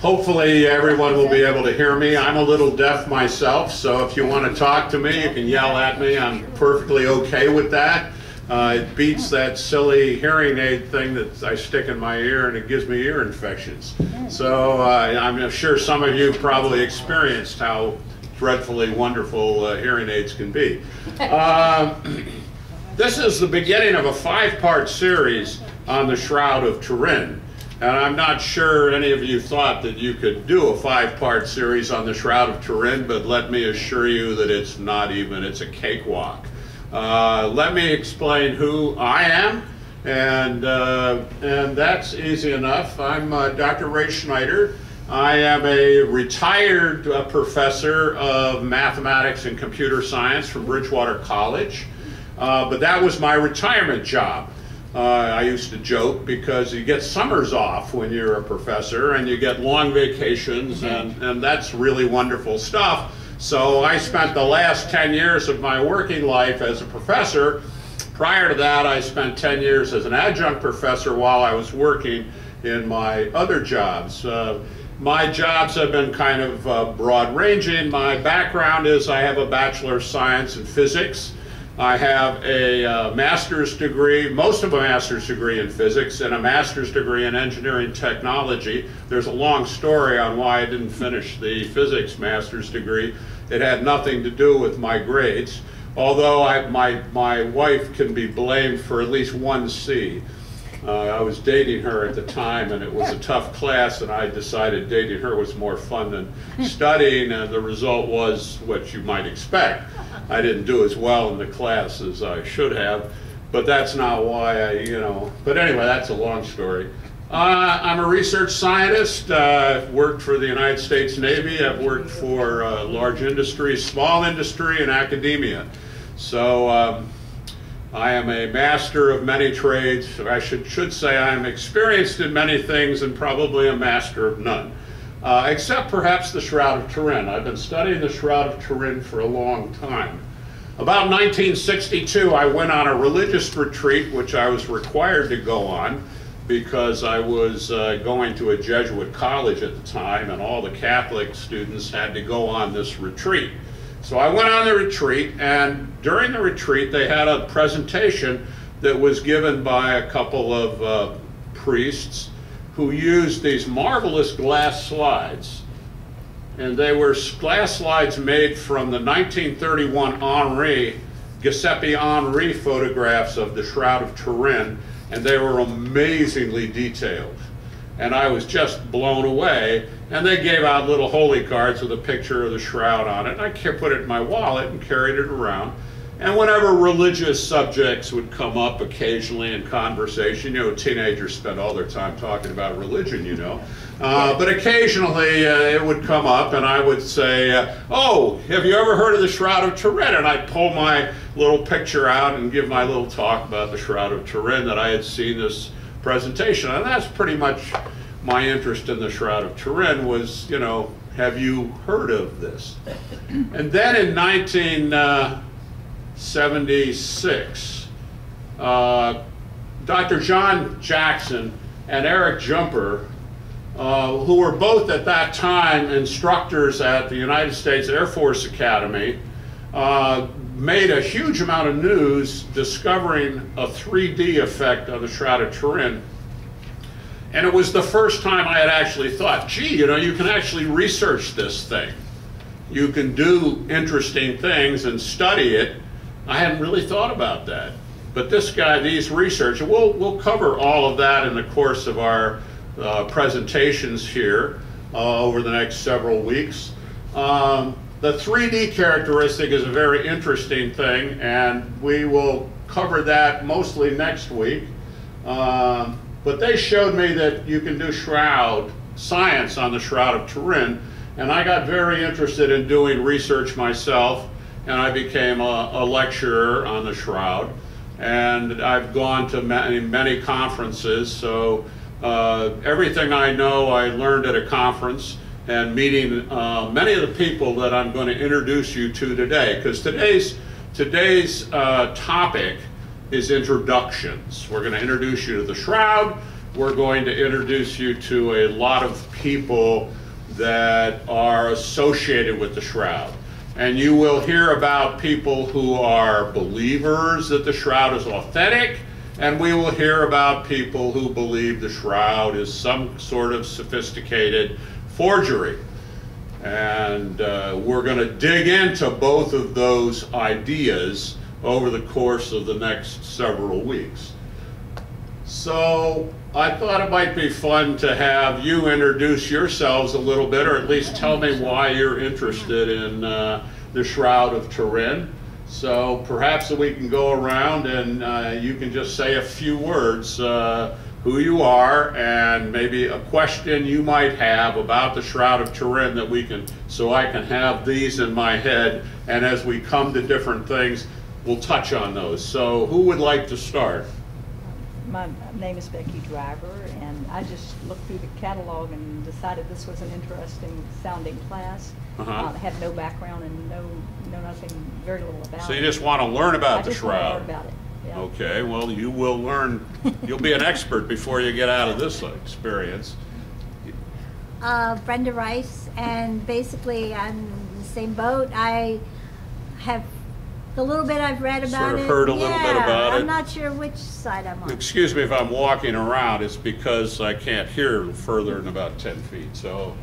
hopefully everyone will be able to hear me. I'm a little deaf myself, so if you want to talk to me, you can yell at me. I'm perfectly okay with that. Uh, it beats that silly hearing aid thing that I stick in my ear and it gives me ear infections. So uh, I'm sure some of you probably experienced how dreadfully wonderful uh, hearing aids can be. Uh, this is the beginning of a five-part series on the Shroud of Turin. And I'm not sure any of you thought that you could do a five-part series on the Shroud of Turin, but let me assure you that it's not even, it's a cakewalk. Uh, let me explain who I am, and, uh, and that's easy enough. I'm uh, Dr. Ray Schneider. I am a retired uh, professor of mathematics and computer science from Bridgewater College, uh, but that was my retirement job. Uh, I used to joke because you get summers off when you're a professor and you get long vacations and, and that's really wonderful stuff. So I spent the last 10 years of my working life as a professor. Prior to that, I spent 10 years as an adjunct professor while I was working in my other jobs. Uh, my jobs have been kind of uh, broad ranging. My background is I have a Bachelor of Science in Physics. I have a uh, master's degree, most of a master's degree in physics, and a master's degree in engineering technology. There's a long story on why I didn't finish the physics master's degree. It had nothing to do with my grades, although I, my, my wife can be blamed for at least one C. Uh, I was dating her at the time, and it was a tough class, and I decided dating her was more fun than studying, and the result was what you might expect. I didn't do as well in the class as I should have, but that's not why I, you know, but anyway, that's a long story. Uh, I'm a research scientist. Uh, I've worked for the United States Navy. I've worked for uh, large industry, small industry, and academia. So um, I am a master of many trades. I should, should say I am experienced in many things and probably a master of none. Uh, except perhaps the Shroud of Turin. I've been studying the Shroud of Turin for a long time. About 1962, I went on a religious retreat, which I was required to go on because I was uh, going to a Jesuit college at the time, and all the Catholic students had to go on this retreat. So I went on the retreat, and during the retreat, they had a presentation that was given by a couple of uh, priests who used these marvelous glass slides. And they were glass slides made from the 1931 Enrie, Giuseppe Enrie photographs of the Shroud of Turin, and they were amazingly detailed. And I was just blown away and they gave out little holy cards with a picture of the shroud on it. And I put it in my wallet and carried it around. And whenever religious subjects would come up occasionally in conversation, you know, teenagers spend all their time talking about religion, you know. Uh, but occasionally uh, it would come up and I would say, uh, oh, have you ever heard of the Shroud of Turin? And I'd pull my little picture out and give my little talk about the Shroud of Turin that I had seen this presentation. And that's pretty much my interest in the Shroud of Turin was, you know, have you heard of this? And then in 1976, uh, Dr. John Jackson and Eric Jumper, uh, who were both at that time instructors at the United States Air Force Academy, uh, made a huge amount of news discovering a 3D effect of the Shroud of Turin and it was the first time I had actually thought, gee, you know, you can actually research this thing. You can do interesting things and study it. I hadn't really thought about that. But this guy, these researchers, we'll, we'll cover all of that in the course of our uh, presentations here uh, over the next several weeks. Um, the 3D characteristic is a very interesting thing, and we will cover that mostly next week. Um, but they showed me that you can do shroud science on the Shroud of Turin, and I got very interested in doing research myself, and I became a, a lecturer on the Shroud. And I've gone to many, many conferences, so uh, everything I know I learned at a conference and meeting uh, many of the people that I'm going to introduce you to today, because today's, today's uh, topic is introductions. We're going to introduce you to the Shroud, we're going to introduce you to a lot of people that are associated with the shroud. And you will hear about people who are believers that the shroud is authentic, and we will hear about people who believe the shroud is some sort of sophisticated forgery. And uh, we're going to dig into both of those ideas over the course of the next several weeks. So I thought it might be fun to have you introduce yourselves a little bit, or at least tell me why you're interested in uh, the Shroud of Turin. So perhaps we can go around and uh, you can just say a few words, uh, who you are, and maybe a question you might have about the Shroud of Turin that we can, so I can have these in my head, and as we come to different things, we'll touch on those. So who would like to start? My name is Becky Driver, and I just looked through the catalog and decided this was an interesting sounding class. Uh-huh. Uh, I have no background and know, know nothing, very little about it. So you just want to learn I about the just want to Shroud? learn about it, yeah. Okay, well, you will learn, you'll be an expert before you get out of this experience. uh, Brenda Rice, and basically I'm in the same boat. I have the little bit I've read about it. Sort about of it. heard a little bit yeah, about it. I'm not sure which side I'm on. Excuse me if I'm walking around, it's because I can't hear further than about 10 feet, so.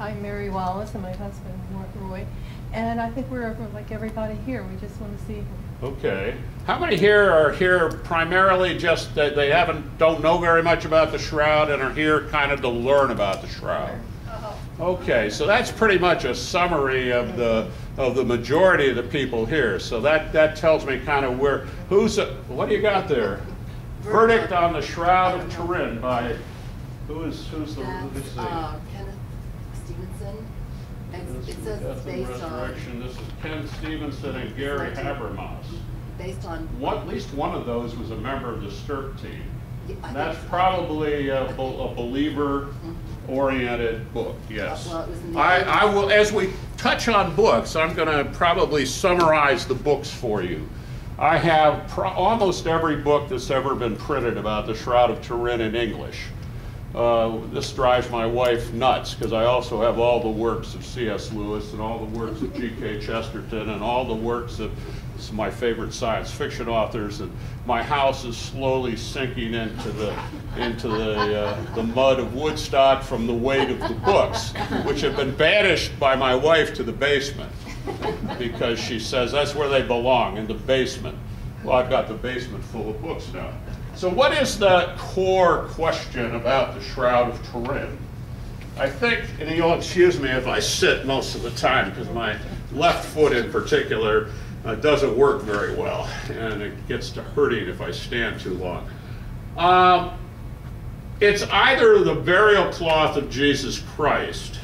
I'm Mary Wallace and my husband Mark Roy, and I think we're like everybody here. We just want to see. Okay. How many here are here primarily just that they haven't, don't know very much about the shroud and are here kind of to learn about the shroud? Okay, so that's pretty much a summary of the of the majority of the people here. So that that tells me kind of where who's what do you got there? Verdict on the Shroud of Turin by who is who's the let me That's see. uh, Kenneth Stevenson. It's- It says it's based on. This is Ken Stevenson and Gary Habermas. based on. One, at least one of those was a member of the STURP team. Yeah, that's probably a, a believer-oriented book, yes. Well, book, yes. I, I will, as we touch on books, I'm gonna probably summarize the books for you. I have almost every book that's ever been printed about the Shroud of Turin in English. Uh, this drives my wife nuts because I also have all the works of C.S. Lewis and all the works of G.K. Chesterton and all the works of my favorite science fiction authors. And my house is slowly sinking into the into the uh, the mud of Woodstock from the weight of the books, which have been banished by my wife to the basement because she says that's where they belong in the basement. Well, I've got the basement full of books now. So, what is the core question about the Shroud of Turin? I think, and you'll excuse me if I sit most of the time because my left foot in particular uh, doesn't work very well and it gets to hurting if I stand too long. Um, it's either the burial cloth of Jesus Christ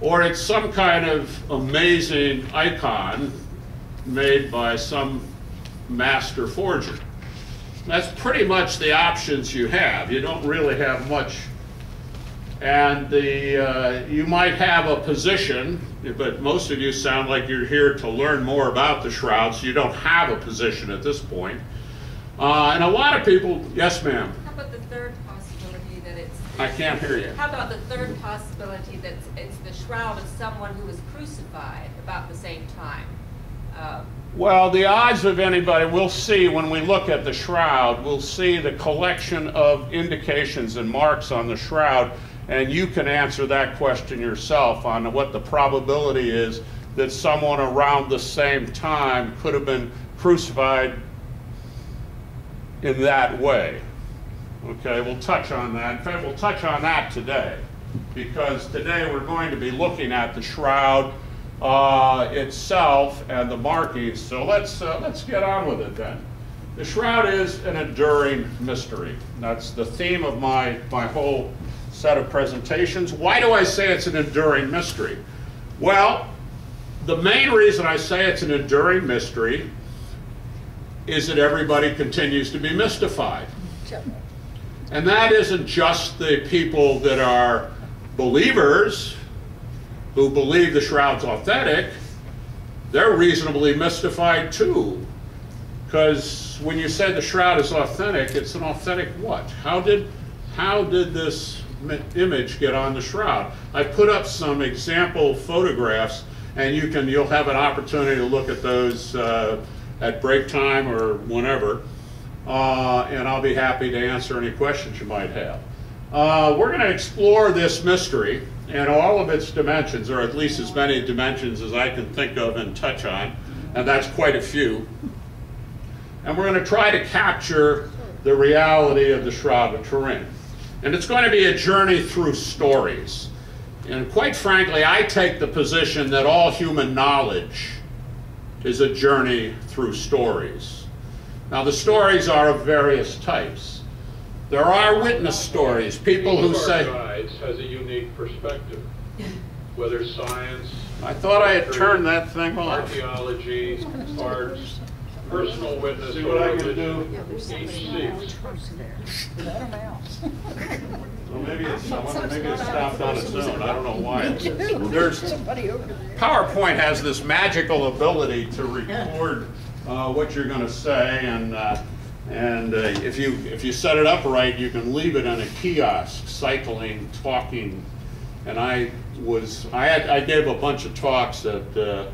or it's some kind of amazing icon made by some master forger. That's pretty much the options you have. You don't really have much. And the, uh, you might have a position, but most of you sound like you're here to learn more about the shroud, so you don't have a position at this point. Uh, and a lot of people, yes ma'am, How about the third possibility that it's, I can't hear you. how about the third possibility that it's the shroud of someone who was crucified about the same time? Um, Well, the odds of anybody, we'll see when we look at the shroud, we'll see the collection of indications and marks on the shroud, and you can answer that question yourself on what the probability is that someone around the same time could have been crucified in that way. Okay, we'll touch on that. In fact, we'll touch on that today because today we're going to be looking at the shroud uh, itself and the markings. So let's uh, let's get on with it then. The shroud is an enduring mystery. That's the theme of my my whole set of presentations. Why do I say it's an enduring mystery? Well, the main reason I say it's an enduring mystery is that everybody continues to be mystified. And that isn't just the people that are believers who believe the shroud's authentic. They're reasonably mystified too. Because when you say the shroud is authentic, it's an authentic what? How did, how did this image get on the shroud? I put up some example photographs, and you can, you'll have an opportunity to look at those uh, at break time or whenever, uh, and I'll be happy to answer any questions you might have. Uh, we're going to explore this mystery and all of its dimensions, or at least as many dimensions as I can think of and touch on, and that's quite a few. And we're going to try to capture the reality of the Shroud of Turin. And it's going to be a journey through stories. And quite frankly, I take the position that all human knowledge is a journey through stories. Now, the stories are of various types. There are witness stories, people who Each of our say, has a unique perspective, whether science, I thought I had turned that thing off. archaeology, arts, personal witness, See what I can religion. do? Each seeks Well, maybe it's, I maybe it stopped on its own, I don't know why. There's, PowerPoint has this magical ability to record uh, what you're gonna say, and, uh, and uh, if you, if you set it up right, you can leave it in a kiosk, cycling, talking. And I was, I had, I gave a bunch of talks at, uh,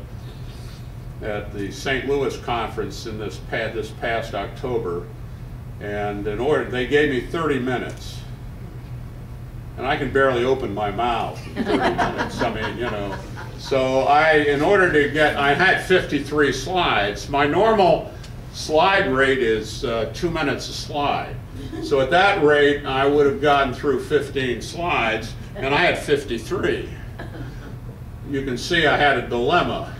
at the St. Louis conference in this past, this past October. And in order, they gave me 30 minutes. And I can barely open my mouth in 30 minutes. I mean, you know. So I, in order to get, I had 53 slides. My normal slide rate is uh, two minutes a slide. So at that rate, I would have gotten through 15 slides, and I had 53. You can see I had a dilemma.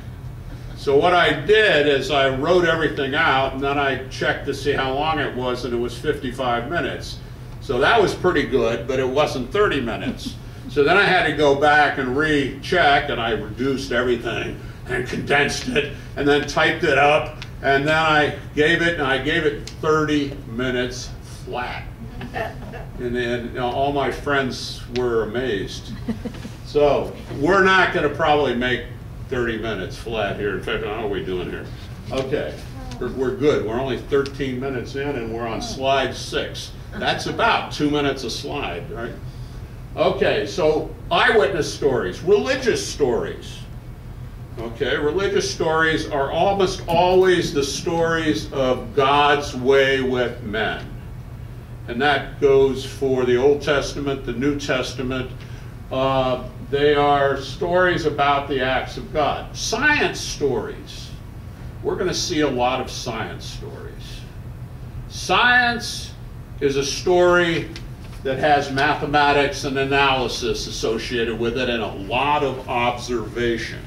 So what I did is I wrote everything out and then I checked to see how long it was and it was 55 minutes. So that was pretty good, but it wasn't 30 minutes. So then I had to go back and recheck and I reduced everything and condensed it and then typed it up and then I gave it and I gave it 30 minutes flat. And then you know, all my friends were amazed. So we're not going to probably make 30 minutes flat here. In fact, how are we doing here? Okay, we're, we're good. We're only 13 minutes in and we're on slide six. That's about two minutes a slide, right? Okay, so eyewitness stories, religious stories. Okay, religious stories are almost always the stories of God's way with men. And that goes for the Old Testament, the New Testament. Uh, they are stories about the acts of God. Science stories. We're going to see a lot of science stories. Science is a story that has mathematics and analysis associated with it and a lot of observation.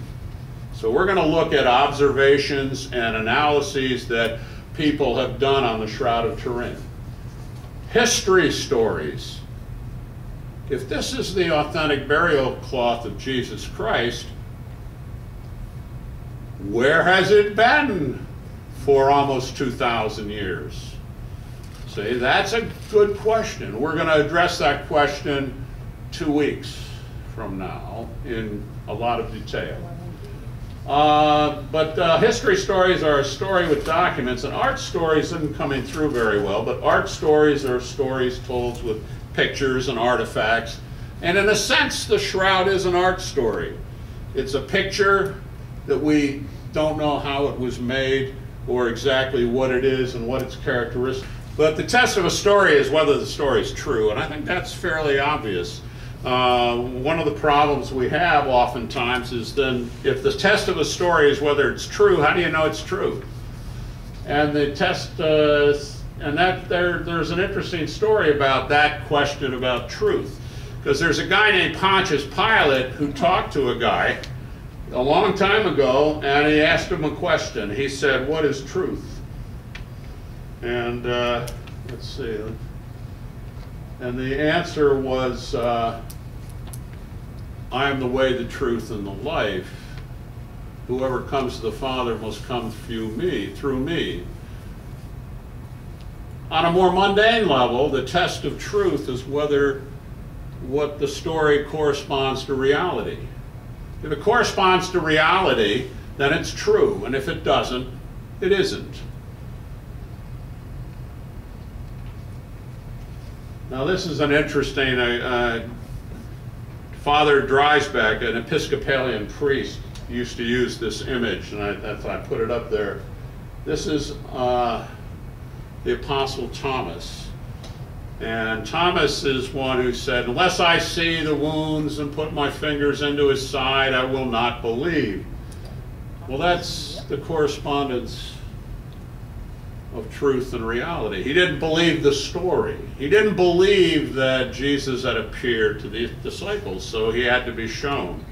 So we're going to look at observations and analyses that people have done on the Shroud of Turin. History stories. If this is the authentic burial cloth of Jesus Christ, where has it been for almost 2,000 years? See, that's a good question. We're going to address that question two weeks from now in a lot of detail. Uh, but uh, history stories are a story with documents, and art stories isn't coming through very well, but art stories are stories told with pictures and artifacts. And in a sense, the shroud is an art story. It's a picture that we don't know how it was made or exactly what it is and what its characteristics. But the test of a story is whether the story is true, and I think that's fairly obvious. Uh, one of the problems we have oftentimes is then if the test of a story is whether it's true, how do you know it's true? And the test, uh, and that there, there's an interesting story about that question about truth. Because there's a guy named Pontius Pilate who talked to a guy a long time ago, and he asked him a question. He said, What is truth? And uh, let's see. And the answer was, uh, I am the way, the truth, and the life. Whoever comes to the Father must come through me, through me. On a more mundane level, the test of truth is whether what the story corresponds to reality. If it corresponds to reality, then it's true, and if it doesn't, it isn't. Now, this is an interesting. Uh, uh Father Dreisbach, an Episcopalian priest, used to use this image, and I, I, put it up there. This is uh, the Apostle Thomas. And Thomas is one who said, Unless I see the wounds and put my fingers into his side, I will not believe. Well, that's the correspondence of truth and reality. He didn't believe the story. He didn't believe that Jesus had appeared to the disciples, so he had to be shown.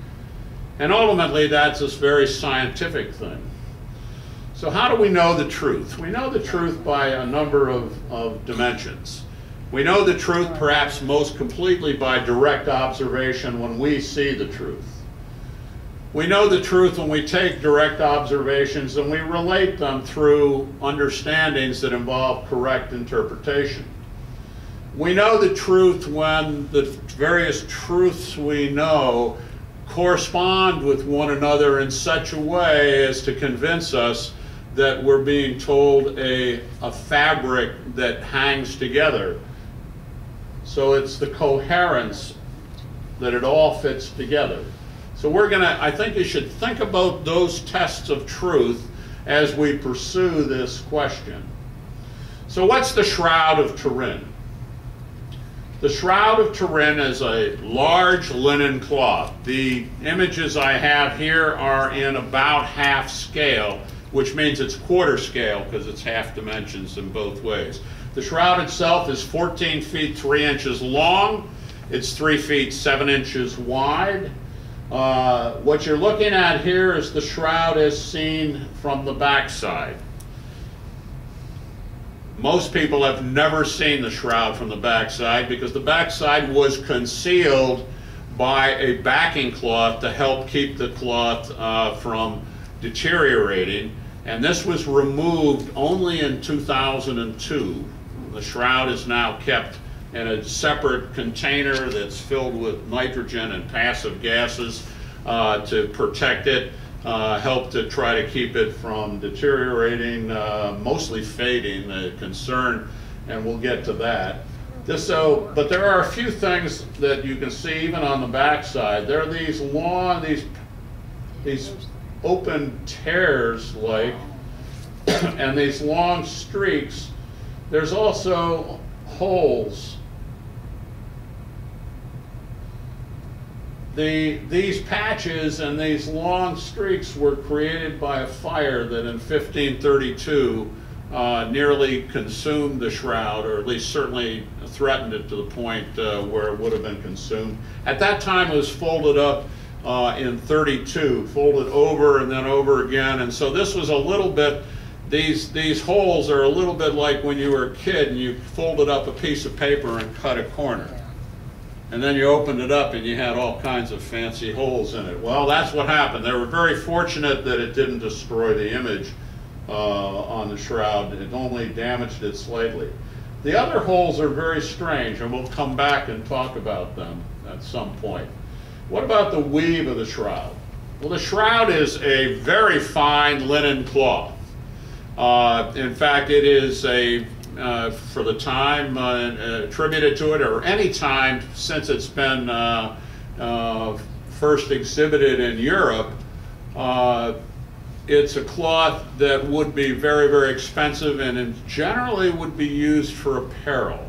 And ultimately, that's this very scientific thing. So, how do we know the truth? We know the truth by a number of, of dimensions. We know the truth perhaps most completely by direct observation when we see the truth. We know the truth when we take direct observations and we relate them through understandings that involve correct interpretation. We know the truth when the various truths we know correspond with one another in such a way as to convince us that we're being told a, a fabric that hangs together. So it's the coherence that it all fits together. So we're going to, I think you should think about those tests of truth as we pursue this question. So what's the Shroud of Turin? The Shroud of Turin is a large linen cloth. The images I have here are in about half scale, which means it's quarter scale because it's half dimensions in both ways. The shroud itself is 14 feet 3 inches long. It's 3 feet 7 inches wide. Uh, what you're looking at here is the shroud as seen from the backside. Most people have never seen the shroud from the backside because the backside was concealed by a backing cloth to help keep the cloth uh, from deteriorating. And this was removed only in 2002. The shroud is now kept in a separate container that's filled with nitrogen and passive gases uh, to protect it, uh, help to try to keep it from deteriorating, uh, mostly fading, the concern, and we'll get to that. This, so, but there are a few things that you can see even on the backside. There are these long, these, these open tears like, and these long streaks. There's also holes. The, these patches and these long streaks were created by a fire that in 1532 uh, nearly consumed the shroud, or at least certainly threatened it to the point uh, where it would have been consumed. At that time, it was folded up uh, in 32, folded over and then over again, and so this was a little bit these, these holes are a little bit like when you were a kid and you folded up a piece of paper and cut a corner. And then you opened it up and you had all kinds of fancy holes in it. Well, that's what happened. They were very fortunate that it didn't destroy the image uh, on the shroud. It only damaged it slightly. The other holes are very strange, and we'll come back and talk about them at some point. What about the weave of the shroud? Well, the shroud is a very fine linen cloth. Uh, in fact, it is a, uh, for the time uh, attributed to it, or any time since it's been uh, uh, first exhibited in Europe, uh, it's a cloth that would be very, very expensive and generally would be used for apparel,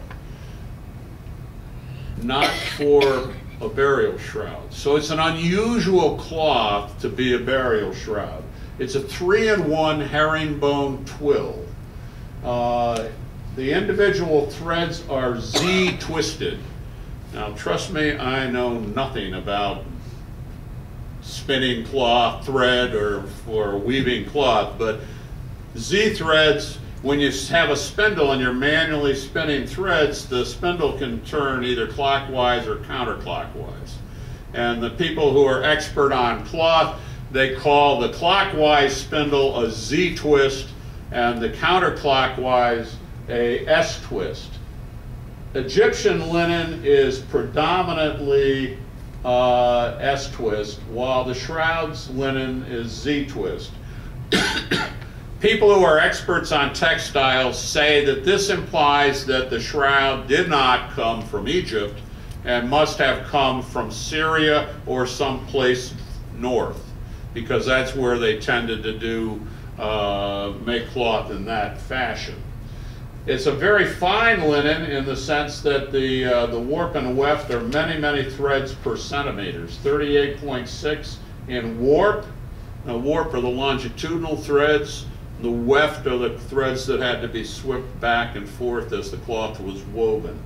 not for a burial shroud. So it's an unusual cloth to be a burial shroud. It's a three-in-one herringbone twill. Uh, the individual threads are Z-twisted. Now, trust me, I know nothing about spinning cloth, thread, or, or weaving cloth, but Z threads, when you have a spindle and you're manually spinning threads, the spindle can turn either clockwise or counterclockwise. And the people who are expert on cloth, they call the clockwise spindle a Z twist and the counterclockwise a S twist. Egyptian linen is predominantly uh, S twist, while the shroud's linen is Z twist. People who are experts on textiles say that this implies that the shroud did not come from Egypt and must have come from Syria or someplace north, because that's where they tended to do uh, make cloth in that fashion. It's a very fine linen in the sense that the uh, the warp and weft are many many threads per centimeters, 38.6 in warp. Now warp are the longitudinal threads. The weft are the threads that had to be swept back and forth as the cloth was woven.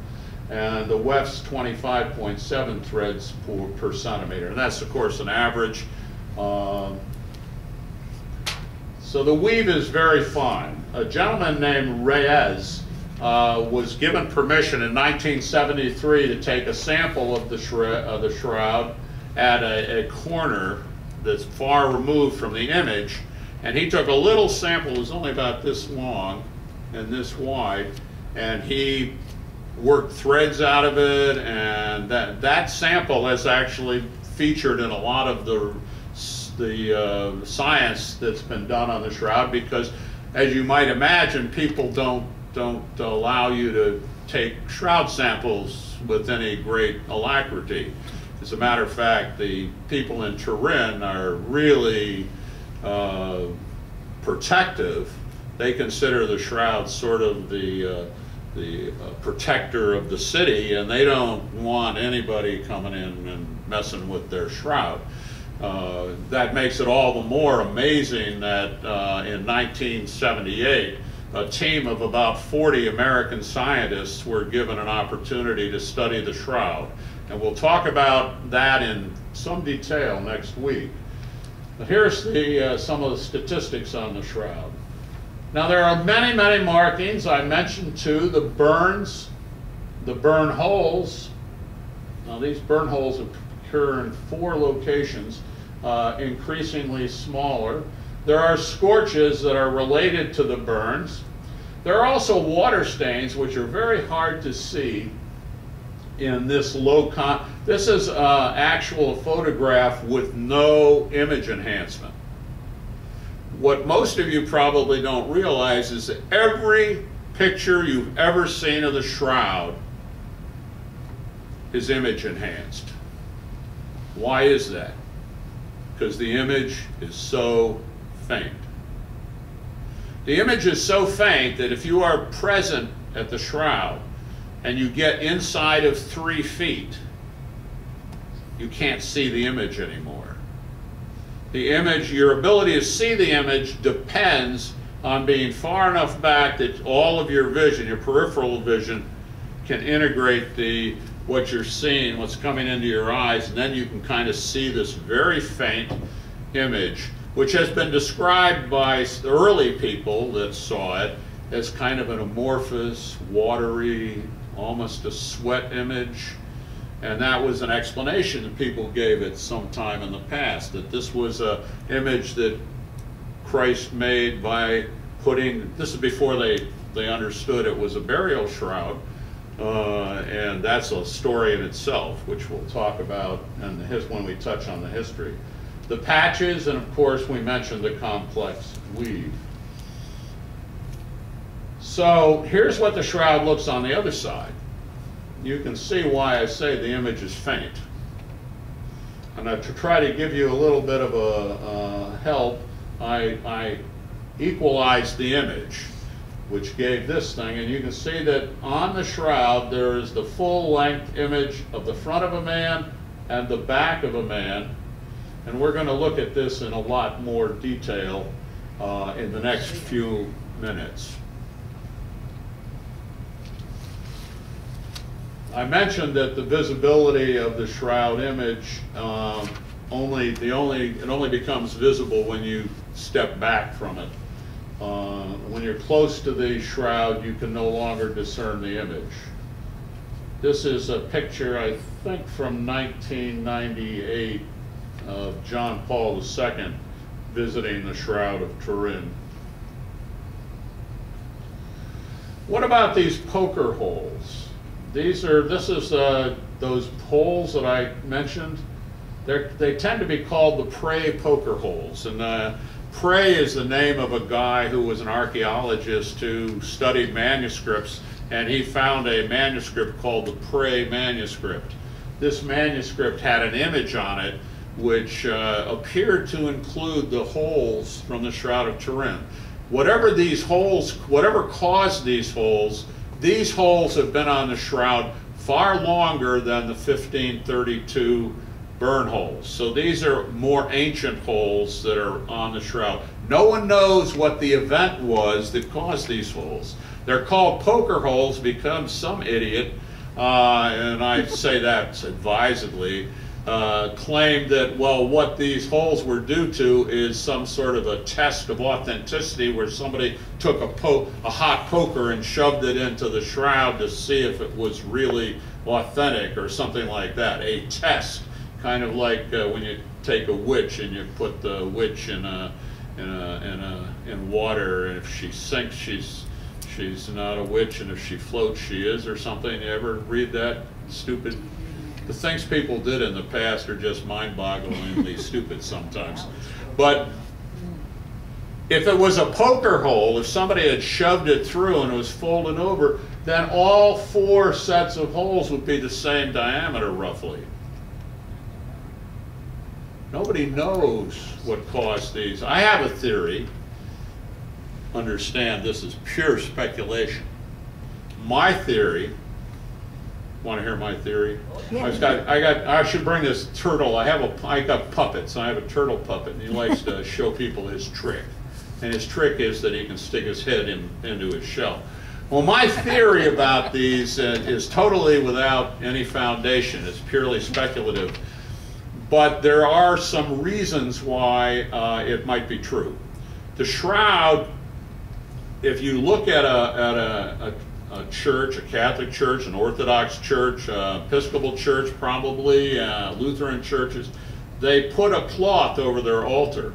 And the weft's 25.7 threads per, per centimeter. And that's, of course, an average. Um, so the weave is very fine. A gentleman named Raes uh, was given permission in 1973 to take a sample of the, shroud, of the shroud at a, a corner that's far removed from the image and he took a little sample, it was only about this long and this wide, and he worked threads out of it, and that, that sample is actually featured in a lot of the, the uh, science that's been done on the shroud because, as you might imagine, people don't, don't allow you to take shroud samples with any great alacrity. As a matter of fact, the people in Turin are really uh, protective. They consider the shroud sort of the uh, the uh, protector of the city, and they don't want anybody coming in and messing with their shroud. Uh, that makes it all the more amazing that uh, in 1978, a team of about 40 American scientists were given an opportunity to study the shroud. And we'll talk about that in some detail next week. But here's the, uh, some of the statistics on the shroud. Now there are many, many markings. I mentioned two, the burns, the burn holes. Now these burn holes occur in four locations, uh, increasingly smaller. There are scorches that are related to the burns. There are also water stains, which are very hard to see in this low con. This is uh, actual photograph with no image enhancement. What most of you probably don't realize is that every picture you've ever seen of the shroud is image enhanced. Why is that? Because the image is so faint. The image is so faint that if you are present at the shroud, and you get inside of three feet, you can't see the image anymore. The image, your ability to see the image depends on being far enough back that all of your vision, your peripheral vision, can integrate the what you're seeing, what's coming into your eyes, and then you can kind of see this very faint image, which has been described by the early people that saw it as kind of an amorphous, watery, almost a sweat image. And that was an explanation that people gave it sometime in the past, that this was an image that Christ made by putting, this is before they, they understood it was a burial shroud, uh, and that's a story in itself, which we'll talk about and his, when we touch on the history. The patches, and of course we mentioned the complex weave. So here's what the shroud looks on the other side. You can see why I say the image is faint. And to try to give you a little bit of a uh, help, I, I equalized the image, which gave this thing. And you can see that on the shroud, there is the full length image of the front of a man and the back of a man. And we're going to look at this in a lot more detail uh, in the next few minutes. I mentioned that the visibility of the shroud image um, only the only it only becomes visible when you step back from it. Uh, when you're close to the shroud, you can no longer discern the image. This is a picture, I think, from 1998 of John Paul II visiting the Shroud of Turin. What about these poker holes? These are, this is uh, those holes that I mentioned. They're, they tend to be called the Pray poker holes. And uh, Pray is the name of a guy who was an archaeologist who studied manuscripts, and he found a manuscript called the Pray manuscript. This manuscript had an image on it which uh, appeared to include the holes from the Shroud of Turin. Whatever these holes, whatever caused these holes, these holes have been on the shroud far longer than the 1532 burn holes. So these are more ancient holes that are on the shroud. No one knows what the event was that caused these holes. They're called poker holes because some idiot, uh, and I say that advisedly, uh, claimed that, well, what these holes were due to is some sort of a test of authenticity where somebody took a, a hot poker and shoved it into the shroud to see if it was really authentic or something like that. A test, kind of like uh, when you take a witch and you put the witch in a, in a, in a, in water, and if she sinks, she's, she's not a witch, and if she floats, she is, or something. You ever read that stupid the things people did in the past are just mind-bogglingly stupid sometimes. But if it was a poker hole, if somebody had shoved it through and it was folded over, then all four sets of holes would be the same diameter roughly. Nobody knows what caused these. I have a theory. Understand this is pure speculation. My theory Want to hear my theory? Yeah. I've got, I got, I should bring this turtle. I have a, I got puppets. I have a turtle puppet, and he likes to show people his trick. And his trick is that he can stick his head in, into his shell. Well, my theory about these uh, is totally without any foundation. It's purely speculative. But there are some reasons why uh, it might be true. The shroud, if you look at a, at a, a a church, a Catholic church, an Orthodox church, Episcopal church probably, uh, Lutheran churches, they put a cloth over their altar.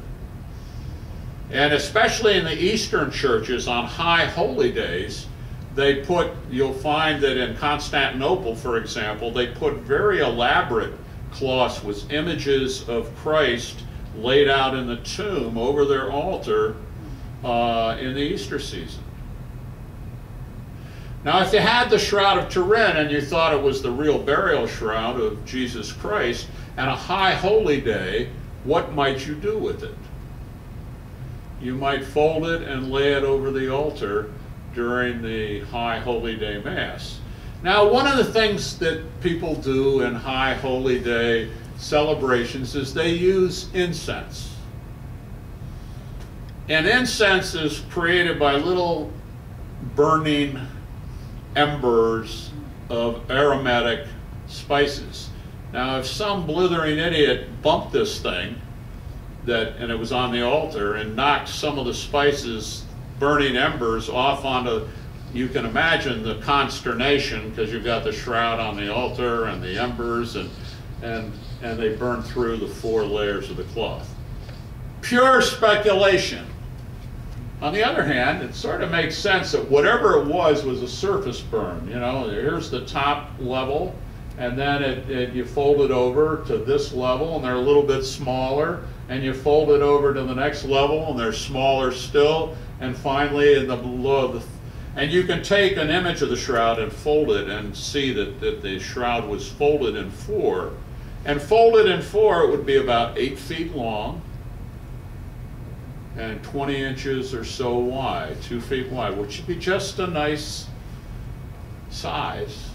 And especially in the Eastern churches on high holy days, they put, you'll find that in Constantinople, for example, they put very elaborate cloths with images of Christ laid out in the tomb over their altar uh, in the Easter season. Now, if you had the Shroud of Turin and you thought it was the real burial shroud of Jesus Christ and a high holy day, what might you do with it? You might fold it and lay it over the altar during the high holy day mass. Now, one of the things that people do in high holy day celebrations is they use incense. And incense is created by little burning embers of aromatic spices. Now, if some blithering idiot bumped this thing, that and it was on the altar, and knocked some of the spices, burning embers, off onto, you can imagine the consternation because you've got the shroud on the altar and the embers, and and and they burn through the four layers of the cloth. Pure speculation. On the other hand, it sort of makes sense that whatever it was was a surface burn. You know, here's the top level, and then it, it, you fold it over to this level, and they're a little bit smaller, and you fold it over to the next level, and they're smaller still, and finally in the below the, and you can take an image of the shroud and fold it and see that, that the shroud was folded in four. And folded in four, it would be about eight feet long, and 20 inches or so wide, two feet wide, which would be just a nice size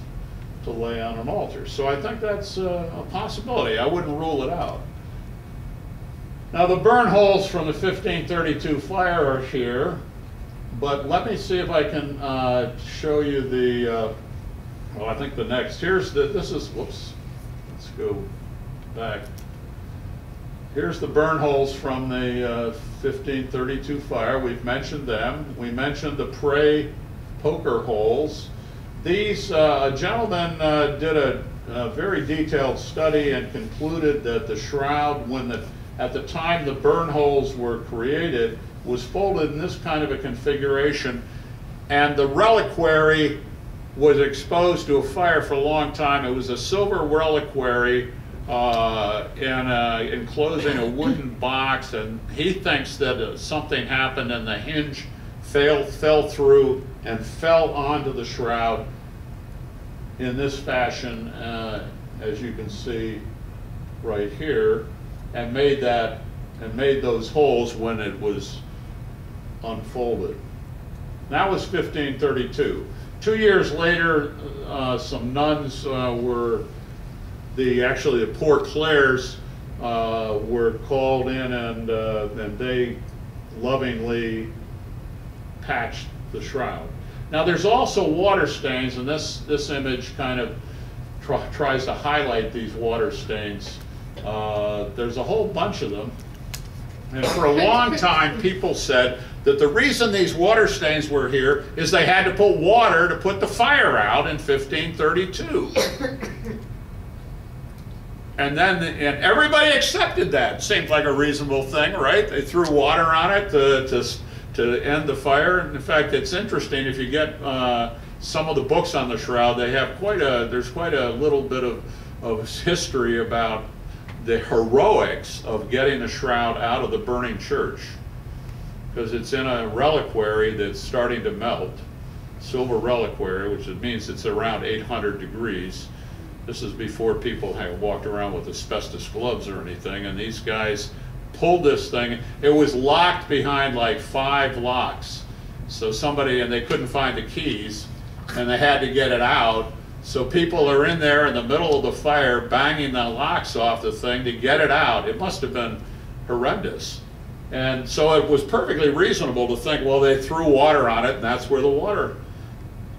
to lay on an altar. So I think that's a, a possibility. I wouldn't rule it out. Now the burn holes from the 1532 fire are here, but let me see if I can uh, show you the, uh, well I think the next, here's the, this is, whoops, let's go back Here's the burn holes from the uh, 1532 fire. We've mentioned them. We mentioned the Pray poker holes. These uh, gentlemen uh, did a, a, very detailed study and concluded that the shroud, when the, at the time the burn holes were created, was folded in this kind of a configuration, and the reliquary was exposed to a fire for a long time. It was a silver reliquary uh, in a, enclosing a wooden box, and he thinks that uh, something happened and the hinge fell, fell through and fell onto the shroud in this fashion, uh, as you can see right here, and made that, and made those holes when it was unfolded. That was 1532. Two years later, uh, some nuns uh, were, the, actually the Poor Clares uh, were called in and, uh, and they lovingly patched the shroud. Now there's also water stains, and this, this image kind of tr- tries to highlight these water stains. Uh, there's a whole bunch of them. And for a long time, people said that the reason these water stains were here is they had to put water to put the fire out in 1532. And then, and everybody accepted that. Seemed like a reasonable thing, right? They threw water on it to, to, to end the fire. In fact, it's interesting if you get uh, some of the books on the shroud, they have quite a, there's quite a little bit of, of history about the heroics of getting the shroud out of the burning church. Because it's in a reliquary that's starting to melt, silver reliquary, which means it's around 800 degrees. This is before people had walked around with asbestos gloves or anything, and these guys pulled this thing. It was locked behind like five locks. So somebody, and they couldn't find the keys, and they had to get it out. So people are in there in the middle of the fire banging the locks off the thing to get it out. It must have been horrendous. And so it was perfectly reasonable to think, well, they threw water on it, and that's where the water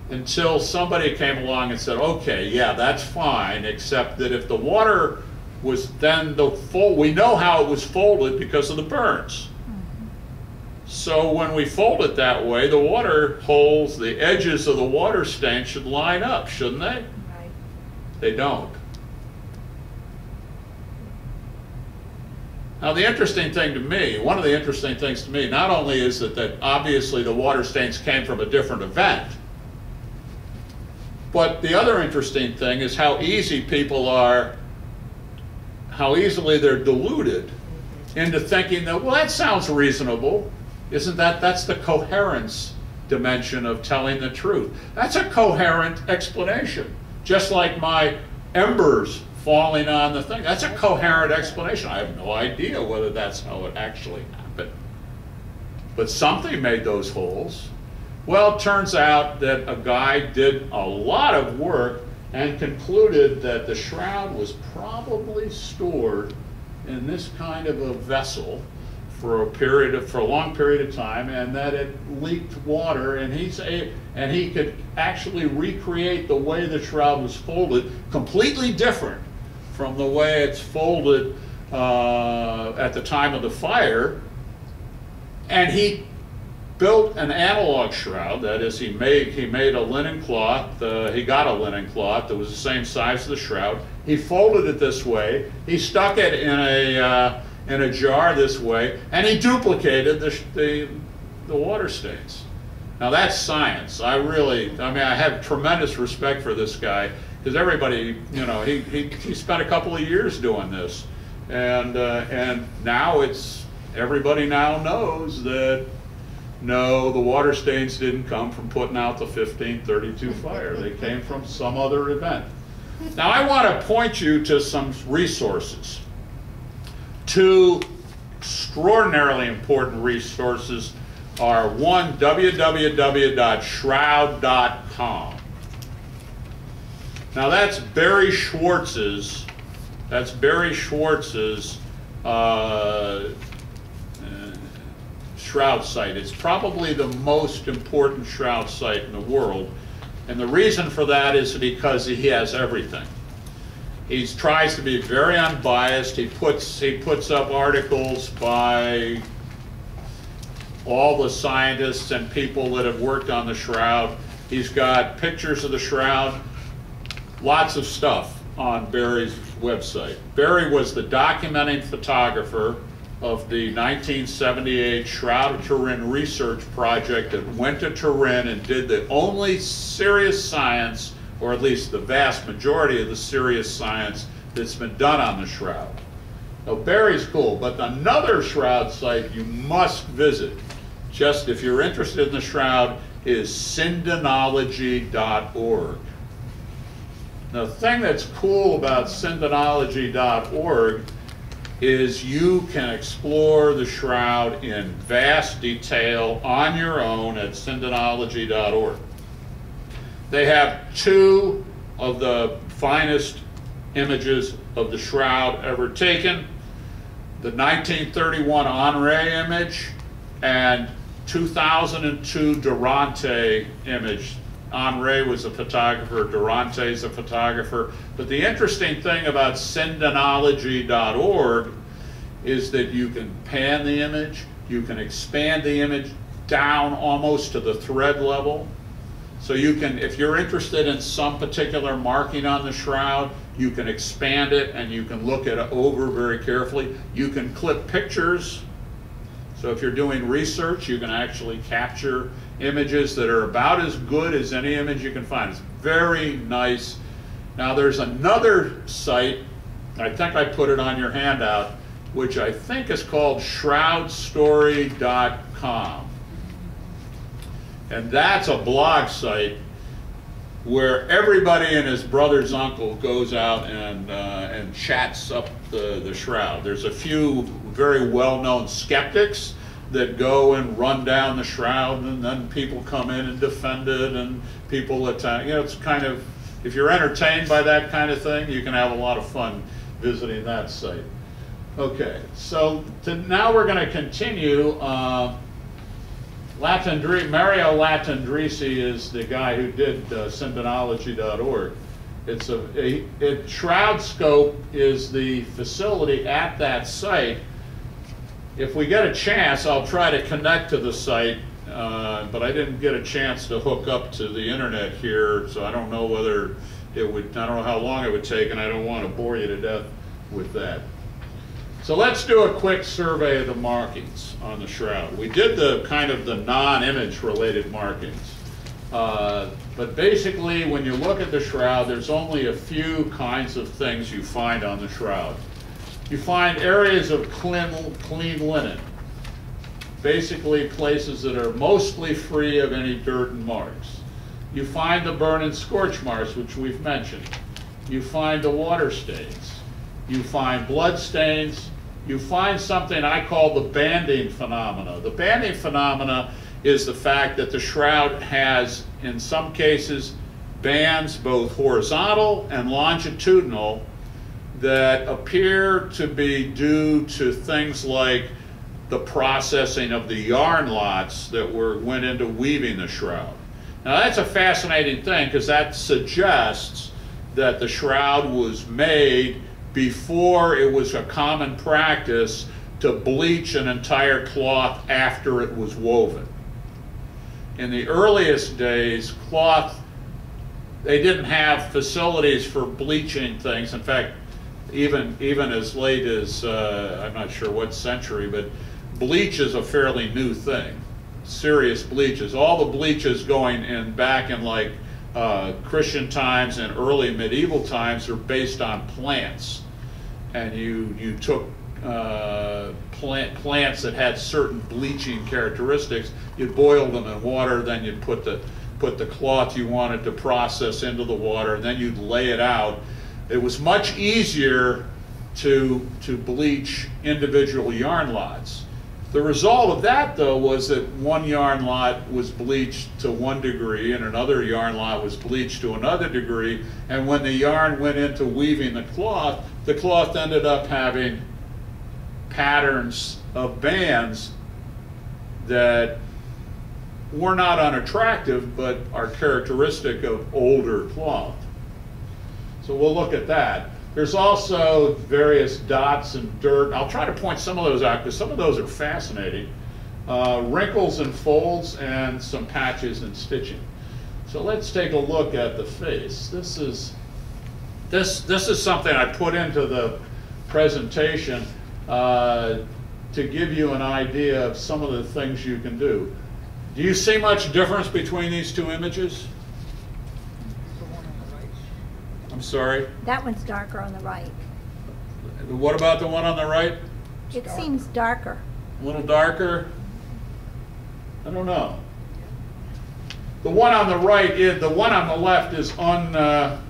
until somebody came along and said, okay, yeah, that's fine, except that if the water was then the fold, we know how it was folded because of the burns. So when we fold it that way, the water holes, the edges of the water stain should line up, shouldn't they? Right. They don't. Now, the interesting thing to me, one of the interesting things to me, not only is that, that obviously the water stains came from a different event, but the other interesting thing is how easy people are, how easily they're deluded into thinking that, well, that sounds reasonable. Isn't that, that's the coherence dimension of telling the truth. That's a coherent explanation. Just like my embers falling on the thing. That's a coherent explanation. I have no idea whether that's how it actually happened. But something made those holes. Well, it turns out that a guy did a lot of work and concluded that the shroud was probably stored in this kind of a vessel for a period of, for a long period of time and that it leaked water and he's a, and he could actually recreate the way the shroud was folded completely different from the way it's folded uh, at the time of the fire and he built an analog shroud. That is, he made he made a linen cloth. Uh, he got a linen cloth that was the same size as the shroud. He folded it this way. He stuck it in a uh, in a jar this way, and he duplicated the the, the water stains. Now that's science. I really, I mean, I have tremendous respect for this guy because everybody, you know, he, he he spent a couple of years doing this, and uh, and now it's everybody now knows that no, the water stains didn't come from putting out the 1532 fire. They came from some other event. Now, I want to point you to some resources. Two extraordinarily important resources are one, www.shroud.com. Now, that's Barry Schwortz's, that's Barry Schwortz's uh, shroud site. It's probably the most important shroud site in the world. And the reason for that is because he has everything. He tries to be very unbiased. He puts, he puts up articles by all the scientists and people that have worked on the shroud. He's got pictures of the shroud, lots of stuff on Barry's website. Barry was the documenting photographer of the 1978 Shroud of Turin research project that went to Turin and did the only serious science, or at least the vast majority of the serious science, that's been done on the shroud. Now, Barry's cool, but another shroud site you must visit, just if you're interested in the shroud, is sindonology.org. Now, the thing that's cool about sindonology.org is you can explore the shroud in vast detail on your own at sindonology.org. They have two of the finest images of the shroud ever taken. The 1931 Enrie image and 2002 Durante image. Enrie was a photographer, Durante's a photographer. But the interesting thing about sindonology.org is that you can pan the image, you can expand the image down almost to the thread level. So you can, if you're interested in some particular marking on the shroud, you can expand it and you can look it over very carefully. You can clip pictures. So if you're doing research, you can actually capture images that are about as good as any image you can find. It's very nice. Now there's another site, I think I put it on your handout, which I think is called shroudstory.com. And that's a blog site where everybody and his brother's uncle goes out and, uh, and chats up the, the shroud. There's a few very well-known skeptics that go and run down the shroud and then people come in and defend it and people attack. You know, it's kind of, if you're entertained by that kind of thing, you can have a lot of fun visiting that site. Okay, so to, now we're going to continue. Uh, Mario Latendresse is the guy who did uh. It's a, a it, ShroudScope is the facility at that site. If we get a chance, I'll try to connect to the site, uh, but I didn't get a chance to hook up to the internet here, so I don't know whether it would, I don't know how long it would take, and I don't want to bore you to death with that. So let's do a quick survey of the markings on the shroud. We did the kind of the non-image related markings. Uh, but basically, when you look at the shroud, there's only a few kinds of things you find on the shroud. You find areas of clean, clean linen, basically places that are mostly free of any dirt and marks. You find the burn and scorch marks, which we've mentioned. You find the water stains. You find blood stains. You find something I call the banding phenomena. The banding phenomena is the fact that the shroud has, in some cases, bands both horizontal and longitudinal that appear to be due to things like the processing of the yarn lots that were went into weaving the shroud. Now that's a fascinating thing because that suggests that the shroud was made before it was a common practice to bleach an entire cloth after it was woven. In the earliest days, cloth, they didn't have facilities for bleaching things. In fact, even, even as late as, uh, I'm not sure what century, but bleach is a fairly new thing. Serious bleaches. All the bleaches going in back in like uh, Christian times and early medieval times are based on plants. And you, you took uh, plant, plants that had certain bleaching characteristics, you'd boil them in water, then you'd put the, put the cloth you wanted to process into the water, and then you'd lay it out. It was much easier to, to bleach individual yarn lots. The result of that, though, was that one yarn lot was bleached to one degree and another yarn lot was bleached to another degree. And when the yarn went into weaving the cloth, the cloth ended up having patterns of bands that were not unattractive, but are characteristic of older cloth. So we'll look at that. There's also various dots and dirt. I'll try to point some of those out because some of those are fascinating. Uh, wrinkles and folds and some patches and stitching. So let's take a look at the face. This is, this, this is something I put into the presentation uh, to give you an idea of some of the things you can do. Do you see much difference between these two images? I'm sorry? That one's darker on the right. What about the one on the right? It seems darker. A little darker? I don't know. The one on the right is, the one on the left is un, uh,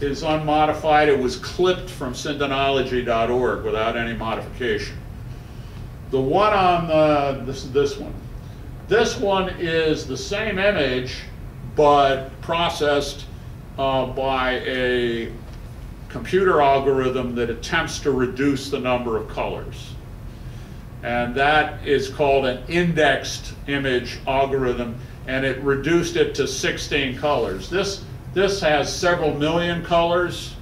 is unmodified. It was clipped from sindonology.org without any modification. The one on the, this is this one. This one is the same image, but processed uh, by a computer algorithm that attempts to reduce the number of colors. And that is called an indexed image algorithm, and it reduced it to 16 colors. This, this has several million colors.